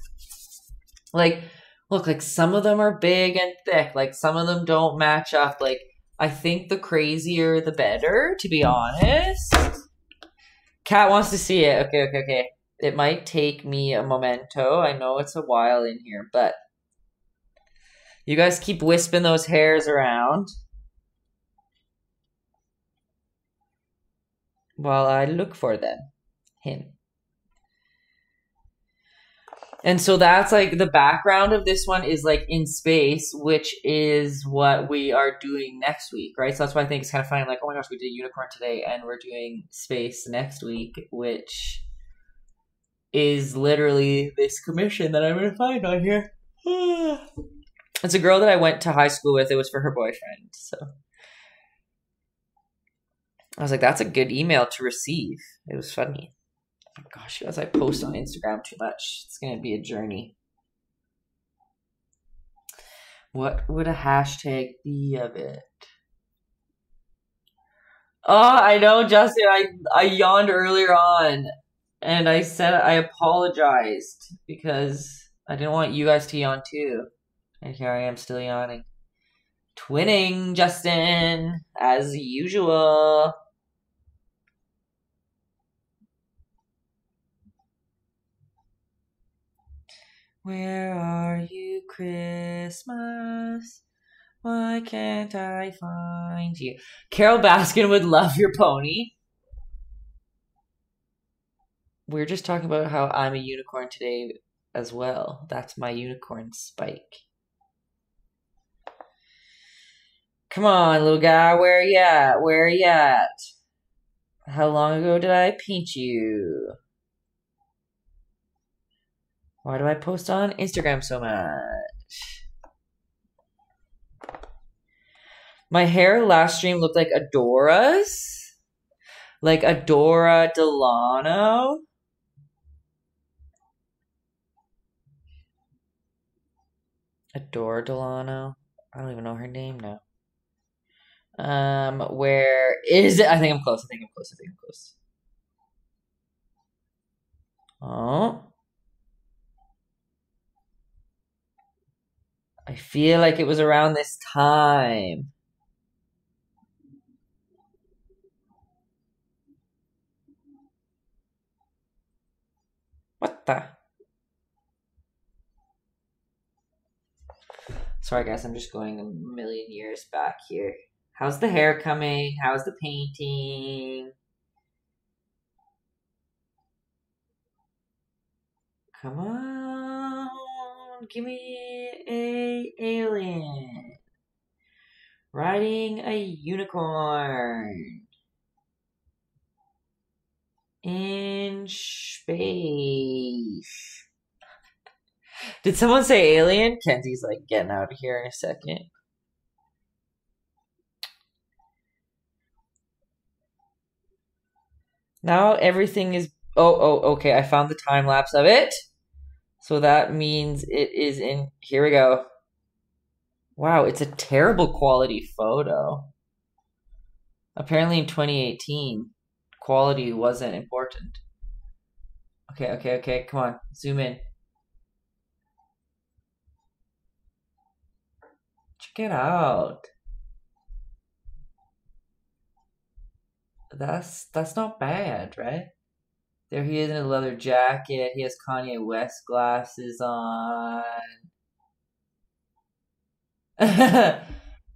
Speaker 1: Like look, like some of them are big and thick, like some of them don't match up. Like, I think the crazier the better, to be honest. Cat wants to see it. Okay, okay, okay. It might take me a memento. I know it's a while in here, but you guys keep wisping those hairs around. While I look for them. Him. And so that's like the background of this one is like in space, which is what we are doing next week, right? So that's why I think it's kind of funny. Like, oh my gosh, we did unicorn today, and we're doing space next week, which is literally this commission that I'm gonna find on here. <sighs> it's a girl that I went to high school with. It was for her boyfriend, so I was like, that's a good email to receive. It was funny gosh, as I post on Instagram too much, it's gonna be a journey. What would a hashtag be of it? Oh, I know, Justin. I I yawned earlier on, and I said I apologized because I didn't want you guys to yawn too. And here I am still yawning. Twinning, Justin, as usual. Where are you, Christmas? Why can't I find you? Carole Baskin would love your pony. We're just talking about how I'm a unicorn today as well. That's my unicorn spike. Come on, little guy, where you at? Where you at? How long ago did I paint you? Why do I post on Instagram so much? My hair last stream looked like Adora's. Like Adora Delano. Adora Delano. I don't even know her name now. Um, where is it? I think I'm close. I think I'm close. I think I'm close. Oh. I feel like it was around this time. What the? Sorry, guys, I'm just going a million years back here. How's the hair coming? How's the painting? Come on, give me a alien riding a unicorn in space. Did someone say alien? Kenzie's like getting out of here in a second. Now everything is. Oh, oh, okay. I found the time lapse of it. So that means it is in. Here we go. Wow, it's a terrible quality photo. Apparently in 2018, quality wasn't important. Okay, okay, okay. Come on. Zoom in. Check it out. That's that's not bad, right? There he is in a leather jacket. He has Kanye West glasses on. <laughs>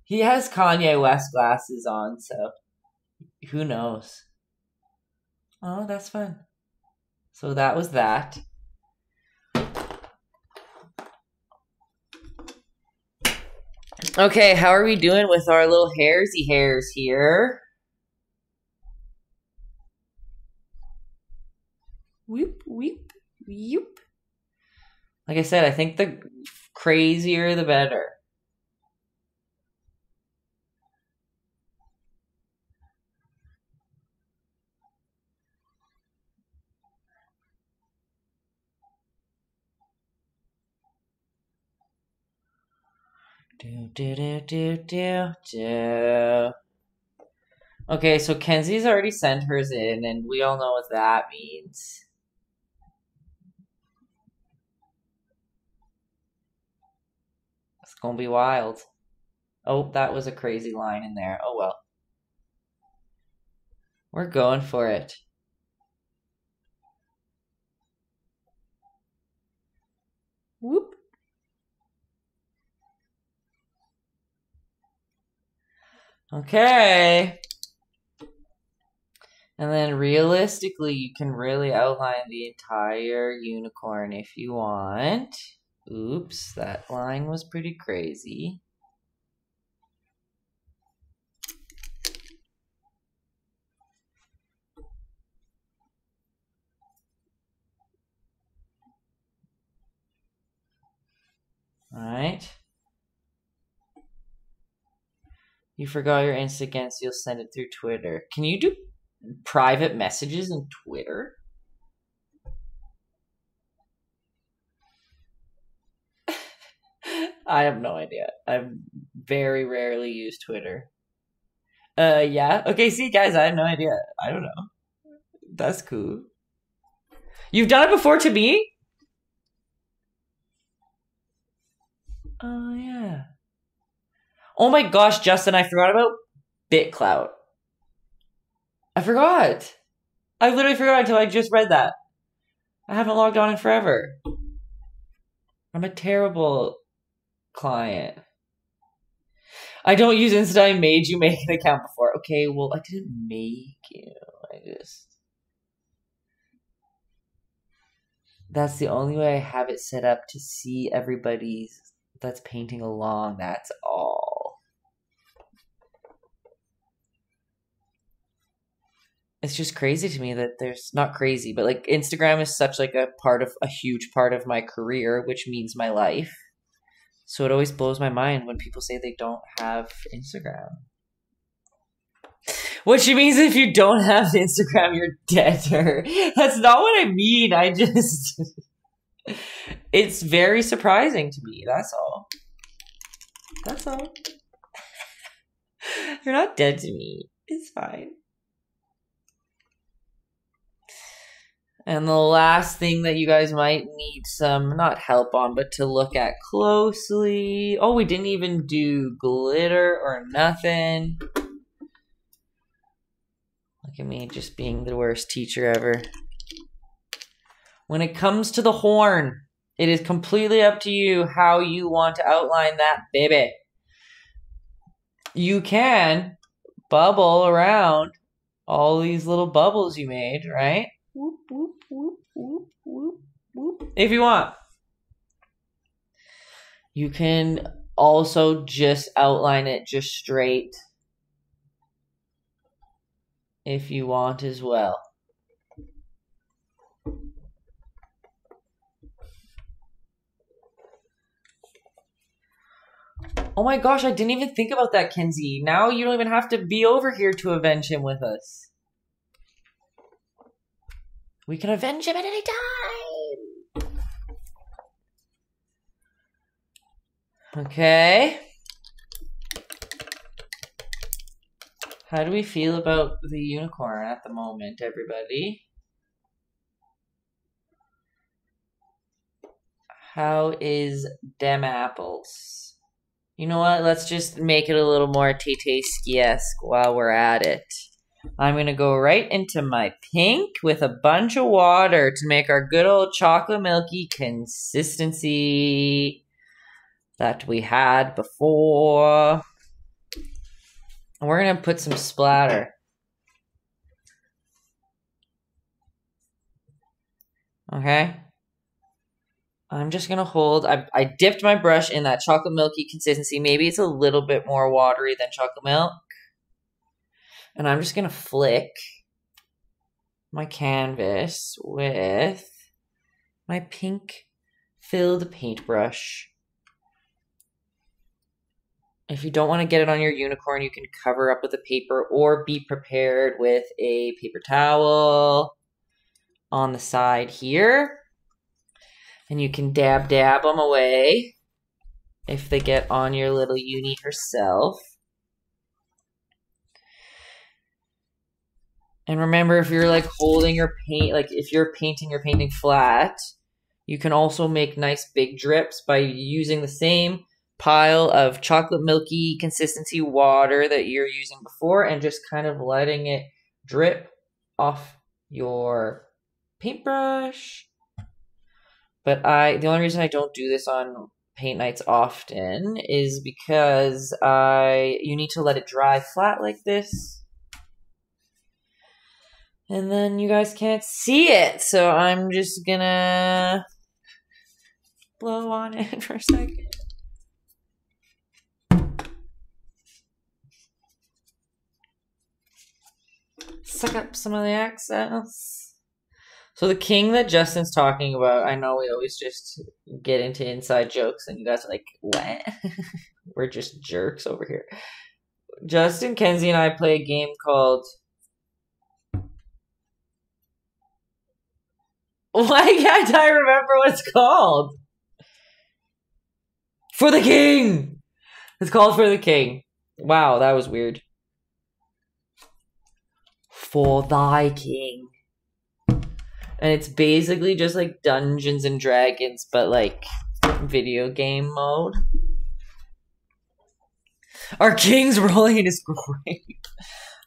Speaker 1: he has Kanye West glasses on, so who knows? Oh, that's fun. So that was that. Okay, how are we doing with our little hairsy hairs here? Whoop, whoop, whoop. Like I said, I think the crazier the better. Do, do, do, do, do. Okay, so Kenzie's already sent hers in, and we all know what that means. It's gonna be wild. Oh, that was a crazy line in there. Oh well. We're going for it. Whoop. Okay. And then realistically, you can really outline the entire unicorn if you want. Oops, that line was pretty crazy. All right. You forgot your Instagram, so you'll send it through Twitter. Can you do private messages in Twitter? <laughs> I have no idea. I've very rarely use Twitter. Uh, yeah. Okay, see, guys, I have no idea. I don't know. That's cool. You've done it before to me? Oh, yeah. Oh my gosh, Justin, I forgot about BitClout. I forgot. I literally forgot until I just read that. I haven't logged on in forever. I'm a terrible client. I don't use Insta. I made you make an account before. Okay, well, I didn't make you. I just. That's the only way I have it set up to see everybody's that's painting along. That's all. It's just crazy to me that there's not crazy, but like Instagram is such like a part of a huge part of my career, which means my life. So it always blows my mind when people say they don't have Instagram. Which means if you don't have Instagram, you're deader. <laughs> That's not what I mean. I just. <laughs> it's very surprising to me. That's all. That's all. <laughs> you're not dead to me. It's fine. And the last thing that you guys might need some, not help on, but to look at closely. Oh, we didn't even do glitter or nothing. Look at me just being the worst teacher ever. When it comes to the horn, it is completely up to you how you want to outline that baby. You can bubble around all these little bubbles you made, right? If you want. You can also just outline it just straight if you want as well. Oh my gosh, I didn't even think about that, Kenzie. Now you don't even have to be over here to avenge him with us. We can avenge him at any time. Okay. How do we feel about the unicorn at the moment, everybody? How is dem apples? You know what? Let's just make it a little more Tate-esque while we're at it. I'm going to go right into my pink with a bunch of water to make our good old chocolate milky consistency that we had before. And we're going to put some splatter. Okay. I'm just going to hold. I, I dipped my brush in that chocolate milky consistency. Maybe it's a little bit more watery than chocolate milk. And I'm just going to flick my canvas with my pink filled paintbrush. If you don't want to get it on your unicorn, you can cover up with a paper or be prepared with a paper towel on the side here. And you can dab dab them away if they get on your little uni herself. And remember, if you're like holding your paint, like if you're painting your painting flat, you can also make nice big drips by using the same pile of chocolate milky consistency water that you're using before and just kind of letting it drip off your paintbrush. But I, the only reason I don't do this on paint nights often is because I, you need to let it dry flat like this and then you guys can't see it. So I'm just gonna blow on it <laughs> for a second. Suck up some of the excess. So the king that Justin's talking about, I know we always just get into inside jokes and you guys are like, what? <laughs> We're just jerks over here. Justin, Kenzie, and I play a game called Why can't I remember what it's called? For the King! It's called For the King. Wow, that was weird. For thy king. And it's basically just like Dungeons and Dragons, but like video game mode. Our king's <laughs> rolling in his grave.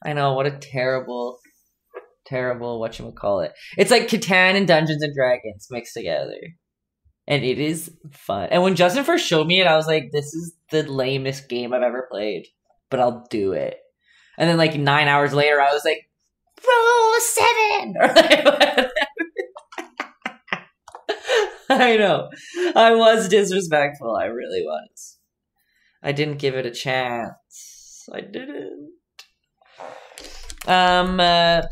Speaker 1: I know, what a terrible terrible what you call it. It's like Catan and Dungeons and Dragons mixed together. And it is fun. And when Justin first showed me it, I was like, this is the lamest game I've ever played. But I'll do it. And then like nine hours later I was like, roll seven <laughs> <laughs> I know. I was disrespectful. I really was. I didn't give it a chance. I didn't. Um uh,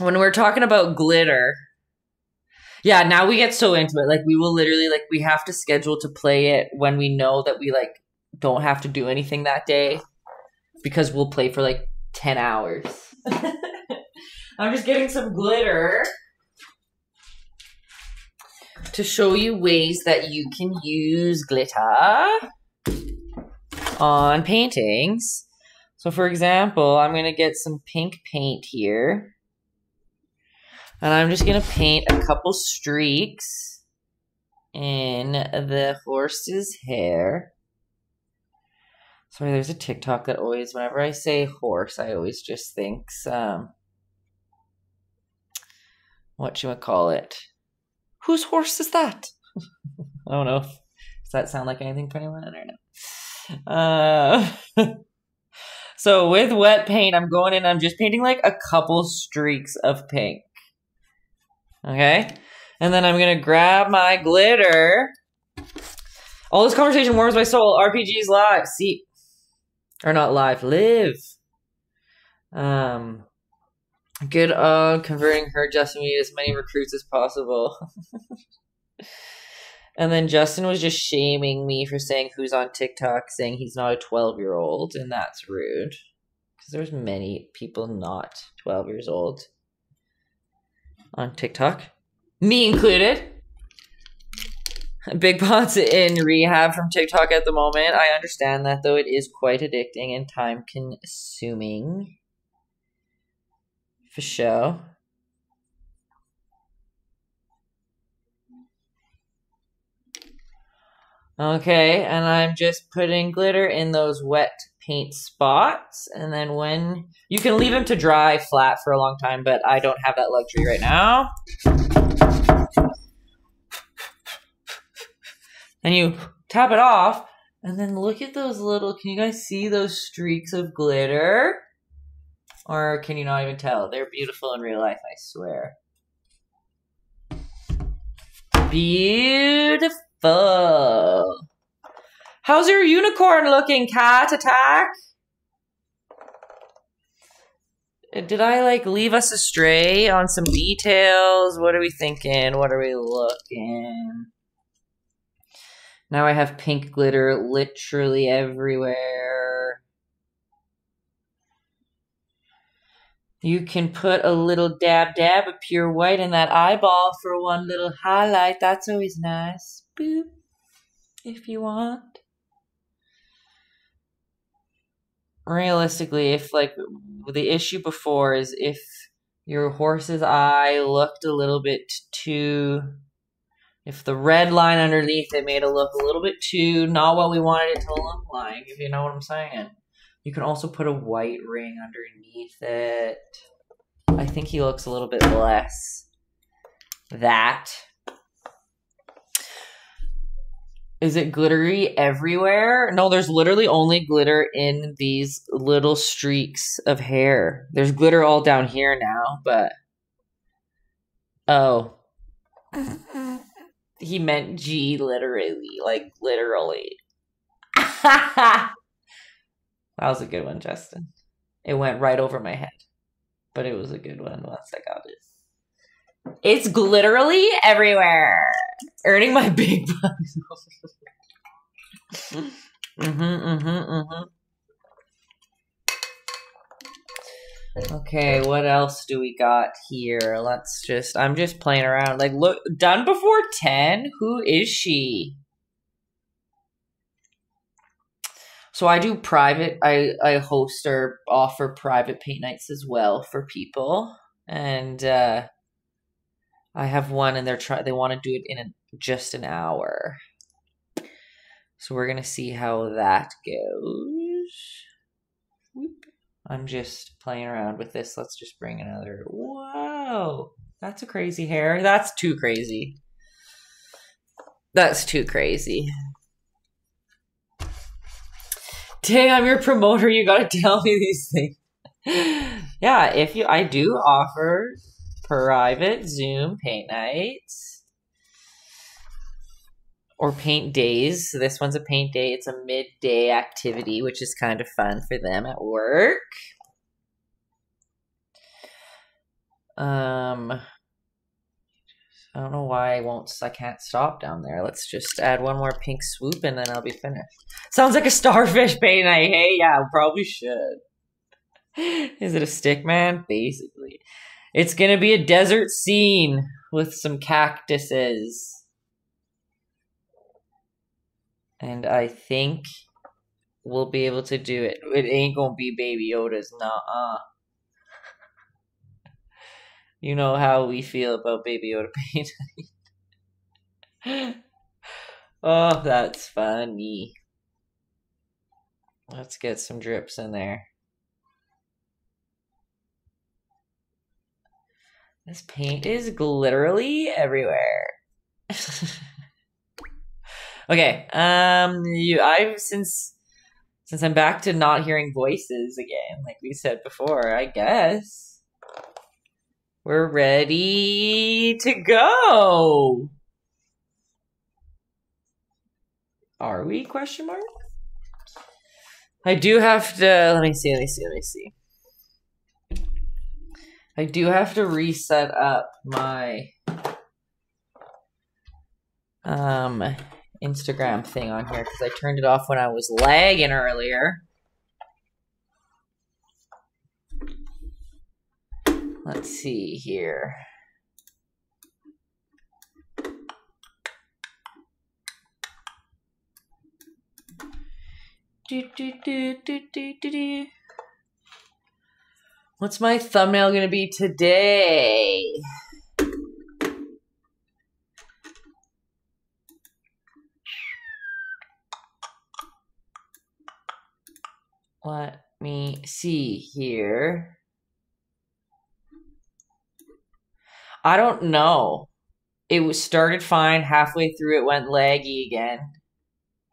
Speaker 1: when we're talking about glitter, Yeah, now we get so into it. Like we will literally like we have to schedule to play it when we know that we like don't have to do anything that day because we'll play for like 10 hours. <laughs> I'm just getting some glitter to show you ways that you can use glitter on paintings. So for example, I'm going to get some pink paint here. And I'm just going to paint a couple streaks in the horse's hair. Sorry, there's a TikTok that always, whenever I say horse, I always just think, um, what you would call it? Whose horse is that? <laughs> I don't know. Does that sound like anything for anyone? I don't know. Uh, <laughs> so with wet paint, I'm going in. I'm just painting like a couple streaks of pink. Okay, and then I'm gonna grab my glitter. All this conversation warms my soul. RPG's live. See, or not live. Live. Um, good on converting her, Justin. We need as many recruits as possible. <laughs> and then Justin was just shaming me for saying who's on TikTok, saying he's not a 12 year old, and that's rude. Because there's many people not 12 years old on TikTok, me included. Big Pot's in rehab from TikTok at the moment. I understand that, though it is quite addicting and time consuming. For sure. Okay, and I'm just putting glitter in those wet paint spots. And then when you can leave them to dry flat for a long time, but I don't have that luxury right now. And you tap it off, and then look at those little. Can you guys see those streaks of glitter? Or can you not even tell? They're beautiful in real life, I swear. Beautiful. How's your unicorn looking, cat attack? Uh, did I like leave us astray on some details? What are we thinking? What are we looking? Now I have pink glitter literally everywhere. You can put a little dab dab of pure white in that eyeball for one little highlight. That's always nice. Boop. If you want. Realistically, if like the issue before is if your horse's eye looked a little bit too if the red line underneath it made it look a little bit too not what we wanted it to look like, if you know what I'm saying. You can also put a white ring underneath it. I think he looks a little bit less that is it glittery everywhere? No, there's literally only glitter in these little streaks of hair. There's glitter all down here now, but oh. <laughs> he meant G literally, like literally. <laughs> that was a good one, Justin. It went right over my head. But it was a good one once I got it. It's literally everywhere. Earning my big bucks. mm-hmm, mm-hmm, mm-hmm. Okay, what else do we got here? Let's just I'm just playing around. Like look done before 10? Who is she? So I do private I I host or offer private paint nights as well for people. And uh I have one, and they're try they want to do it in a, just an hour. So we're gonna see how that goes. Whoop. I'm just playing around with this. Let's just bring another. Whoa, that's a crazy hair. That's too crazy. That's too crazy. Dang, I'm your promoter. You gotta <laughs> tell me these things. yeah, if you, I do offer private Zoom paint nights or paint days. So this one's a paint day. It's a midday activity, which is kind of fun for them at work. Um, I don't know why I won't. I can't stop down there. Let's just add one more pink swoop and then I'll be finished. Sounds like a starfish paint night. Hey, yeah, probably should. <laughs> Is it a stick man? Basically, it's gonna be a desert scene with some cactuses, and I think we'll be able to do it. It ain't gonna be Baby Yoda's, nah. <laughs> You know how we feel about Baby Yoda paint. <laughs> oh, that's funny. Let's get some drips in there. This paint is literally everywhere. <laughs> okay, um, you, I've since since I'm back to not hearing voices again, like we said before, I guess. We're ready to go. Are we? Question mark. I do have to. Let me see. Let me see. Let me see. I do have to reset up my um Instagram thing on here because I turned it off when I was lagging earlier. Let's see here. Do, do, do, do, do, do, do. What's my thumbnail going to be today? Let me see here. I don't know. It was started fine. Halfway through, it went laggy again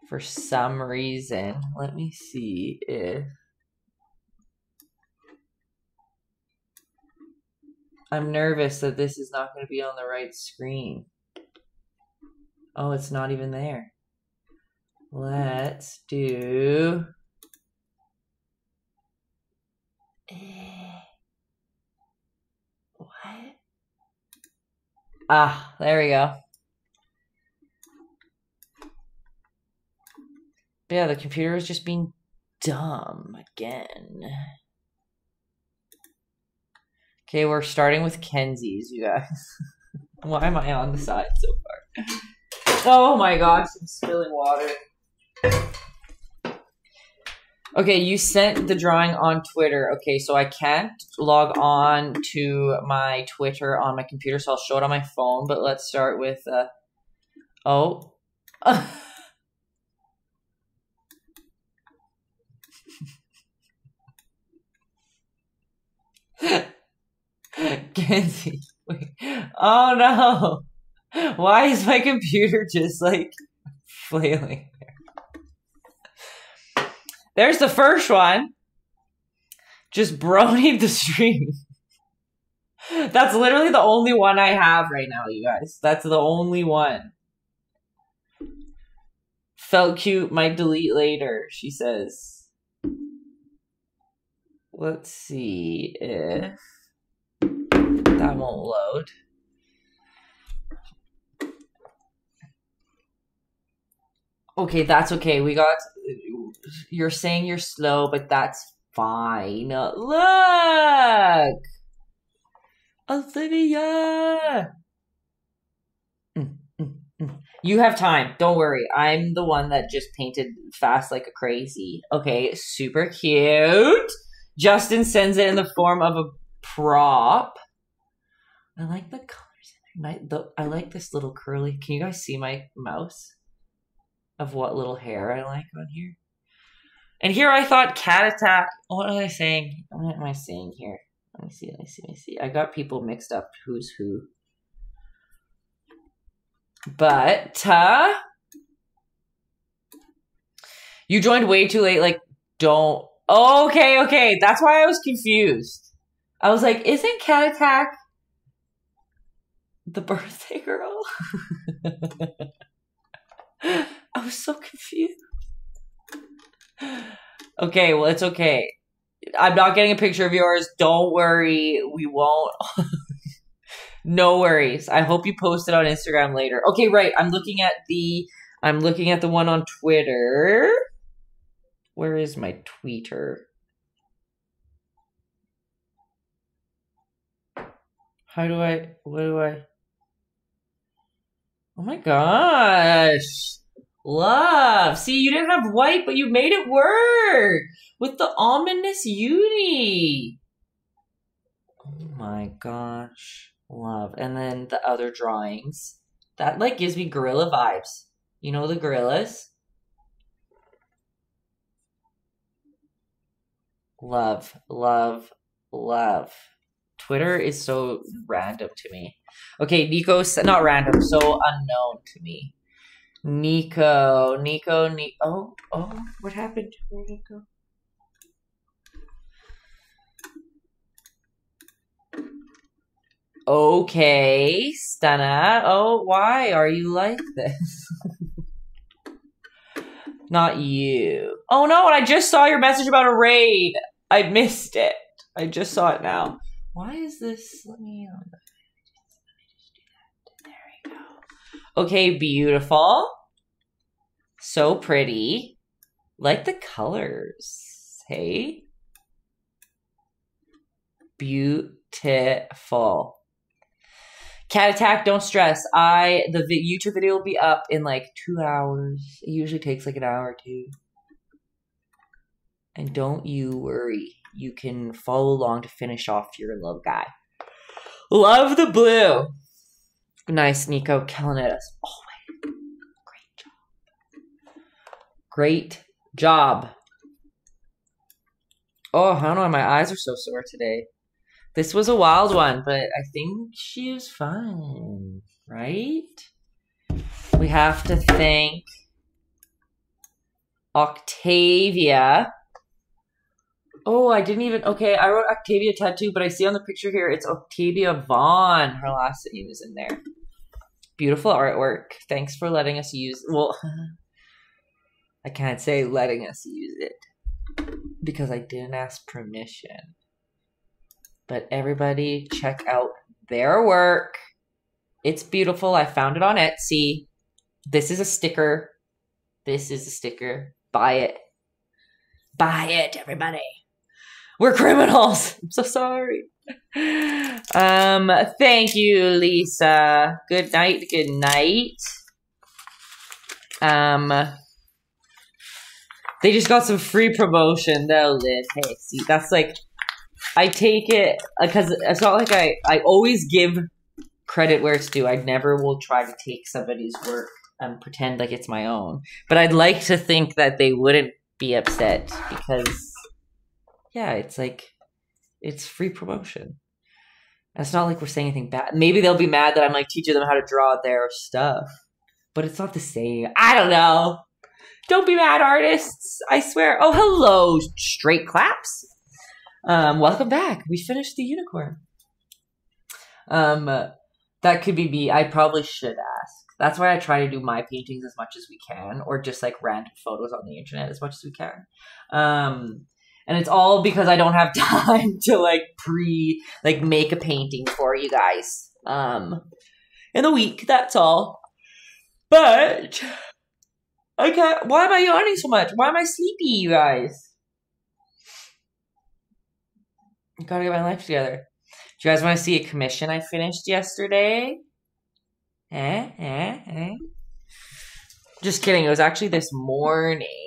Speaker 1: for some reason. Let me see if. I'm nervous that this is not going to be on the right screen. Oh, it's not even there. Let's do. What? Ah, there we go. Yeah, the computer is just being dumb again. Okay, we're starting with Kenzie's, you guys. <laughs> Why am I on the side so far? Oh my gosh, I'm spilling water. Okay, you sent the drawing on Twitter. Okay, so I can't log on to my Twitter on my computer, so I'll show it on my phone. But let's start with, uh, oh. <laughs> <laughs> Kenzie. Oh no! Why is my computer just like flailing? There's the first one. Just bronied the stream. <laughs> That's literally the only one I have right now, you guys. That's the only one. Felt cute, might delete later, she says. Let's see if that won't load. Okay, that's okay. We got you're saying you're slow, but that's fine. Look! Olivia! Mm, mm, mm. You have time. Don't worry. I'm the one that just painted fast like a crazy. Okay, super cute. Justin sends it in the form of a prop. I like the colors. My, the, I like this little curly. Can you guys see my mouse? Of what little hair I like on here? And here I thought cat attack. What am I saying? What am I saying here? Let me see. Let me see. Let me see. I got people mixed up. Who's who? But uh, you joined way too late. Like, don't. Okay, okay. That's why I was confused. I was like, isn't cat attack the birthday girl? <laughs> I was so confused okay, well, it's okay. I'm not getting a picture of yours. Don't worry. We won't. <laughs> No worries. I hope you post it on Instagram later. Okay, right. I'm looking at the I'm looking at the one on Twitter. Where is my tweeter? How do I what do I Oh my gosh. Love. See, you didn't have white, but you made it work with the ominous uni. Oh my gosh. Love. And then the other drawings. That like gives me gorilla vibes. You know the gorillas? Love, love, love. Twitter is so random to me. Okay, Nico's not random, so unknown to me. Nico, Nico, Nico. Oh, oh, what happened? It go? Okay, Stunna. Oh, why are you like this? <laughs> Not you. Oh no, and I just saw your message about a raid. I missed it. I just saw it now. Why is this? Let me. Um, there we go. Okay, beautiful. So pretty. Like the colors. Hey. Beautiful. Cat attack, don't stress. I the YouTube video will be up in like two hours. It usually takes like an hour or two. And don't you worry. You can follow along to finish off your love guy. Love the blue. Nice, Nico. Killing it as always. Great job. Great job. Oh, I don't know my eyes are so sore today. This was a wild one, but I think she was fine, right? We have to thank Octavia. Oh, I didn't even. Okay, I wrote Octavia tattoo, but I see on the picture here it's Octavia Vaughan. Her last name is in there. Beautiful artwork. Thanks for letting us use. Well, <laughs> I can't say letting us use it because I didn't ask permission. But everybody check out their work. It's beautiful. I found it on Etsy. This is a sticker. This is a sticker. Buy it. Buy it, everybody. We're criminals. <laughs> I'm so sorry. Um, thank you, Lisa. Good night. Good night. Um, they just got some free promotion though, Lynn. Hey, see, that's like I take it because uh, it's not like I I always give credit where it's due. I never will try to take somebody's work and pretend like it's my own. But I'd like to think that they wouldn't be upset because yeah, it's like it's free promotion. It's not like we're saying anything bad. Maybe they'll be mad that I'm like teaching them how to draw their stuff. But it's not the same. I don't know. Don't be mad, artists. I swear. Oh, hello, straight claps. Um, welcome back. We finished the unicorn. Um, that could be me. I probably should ask. That's why I try to do my paintings as much as we can, or just like random photos on the internet as much as we can. Um, and it's all because I don't have <laughs> time to like pre like make a painting for you guys. Um, in the week. That's all. But I can't. Why am I yawning so much? Why am I sleepy, you guys? Gotta get my life together. Do you guys want to see a commission I finished yesterday? Eh, eh, eh. Just kidding. It was actually this morning.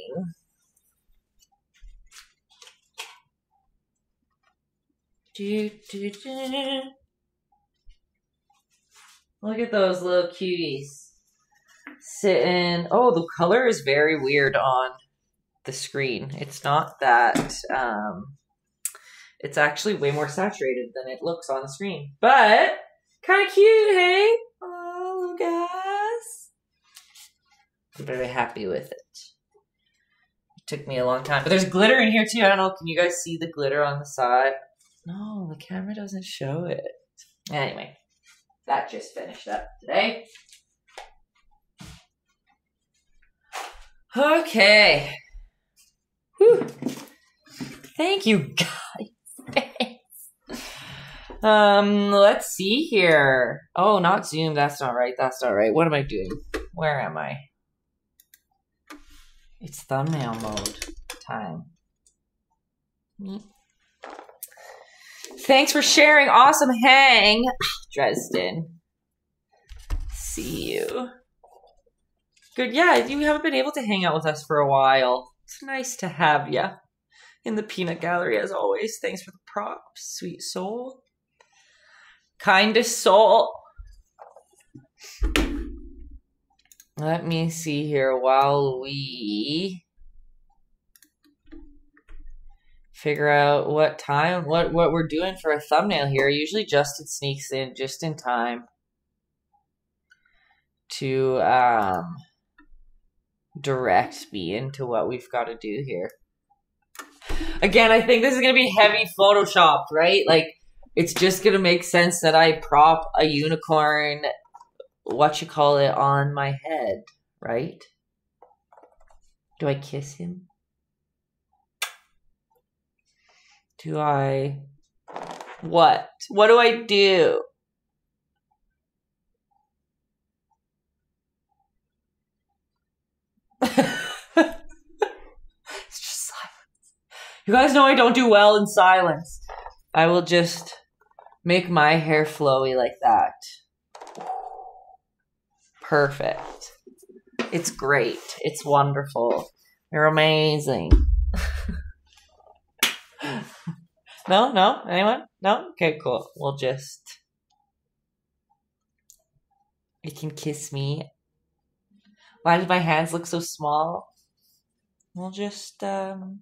Speaker 1: Look at those little cuties sitting. Oh, the color is very weird on the screen. It's not that um, it's actually way more saturated than it looks on the screen. But kind of cute, hey? Oh, guys. I'm very happy with it. It took me a long time. But there's glitter in here too. I don't know. Can you guys see the glitter on the side? No, the camera doesn't show it. Anyway, that just finished up today. Okay. Whew. Thank you, <laughs> guys. Um, let's see here. Oh, not Zoom. That's not right. That's not right. What am I doing? Where am I? It's thumbnail mode time. Thanks for sharing. Awesome hang, <clears throat> Dresden. See you. Good. Yeah, you haven't been able to hang out with us for a while. It's nice to have you in the peanut gallery as always. Thanks for the props, sweet soul. Kindest soul. Let me see here while we figure out what time what what we're doing for a thumbnail here. Usually Justin sneaks in just in time to um direct me into what we've got to do here. Again, I think this is going to be heavy photoshopped, right? Like it's just going to make sense that I prop a unicorn what you call it on my head, right? Do I kiss him? Do I what? What do I do? <laughs> it's just silence. You guys know I don't do well in silence. I will just make my hair flowy like that. Perfect. It's great. It's wonderful. You're amazing. No, no, anyone? No? Okay, cool. We'll just. You can kiss me why do my hands look so small? We'll just, um,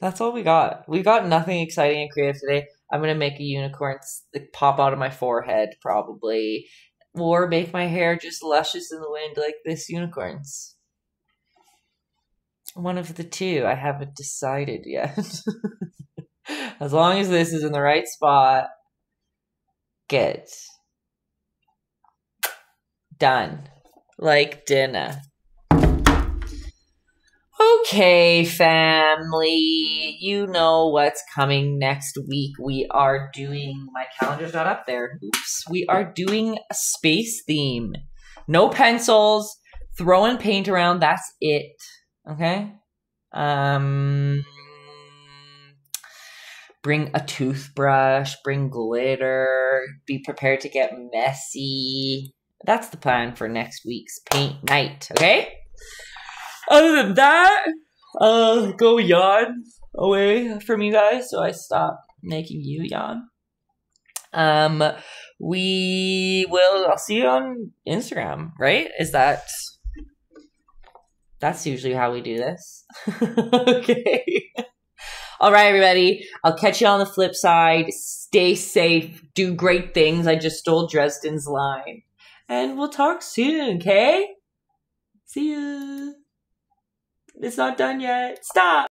Speaker 1: that's all we got. We got nothing exciting and creative today. I'm gonna make a unicorn like, pop out of my forehead, probably, or make my hair just luscious in the wind like this unicorn's. One of the two. I haven't decided yet. <laughs> as long as this is in the right spot, good. Done. Like dinner. Okay, family. You know what's coming next week. We are doing, my calendar's not up there. Oops. We are doing a space theme. No pencils, throwing paint around. That's it. Okay? Um, bring a toothbrush, bring glitter, be prepared to get messy. That's the plan for next week's paint night, okay? Other than that, uh, go yawn away from you guys so I stop making you yawn. Um, we will, I'll see you on Instagram, right? Is that, that's usually how we do this. <laughs> okay. All right, everybody. I'll catch you on the flip side. Stay safe. Do great things. I just stole Dresden's line and we'll talk soon, okay? See you. It's not done yet. Stop.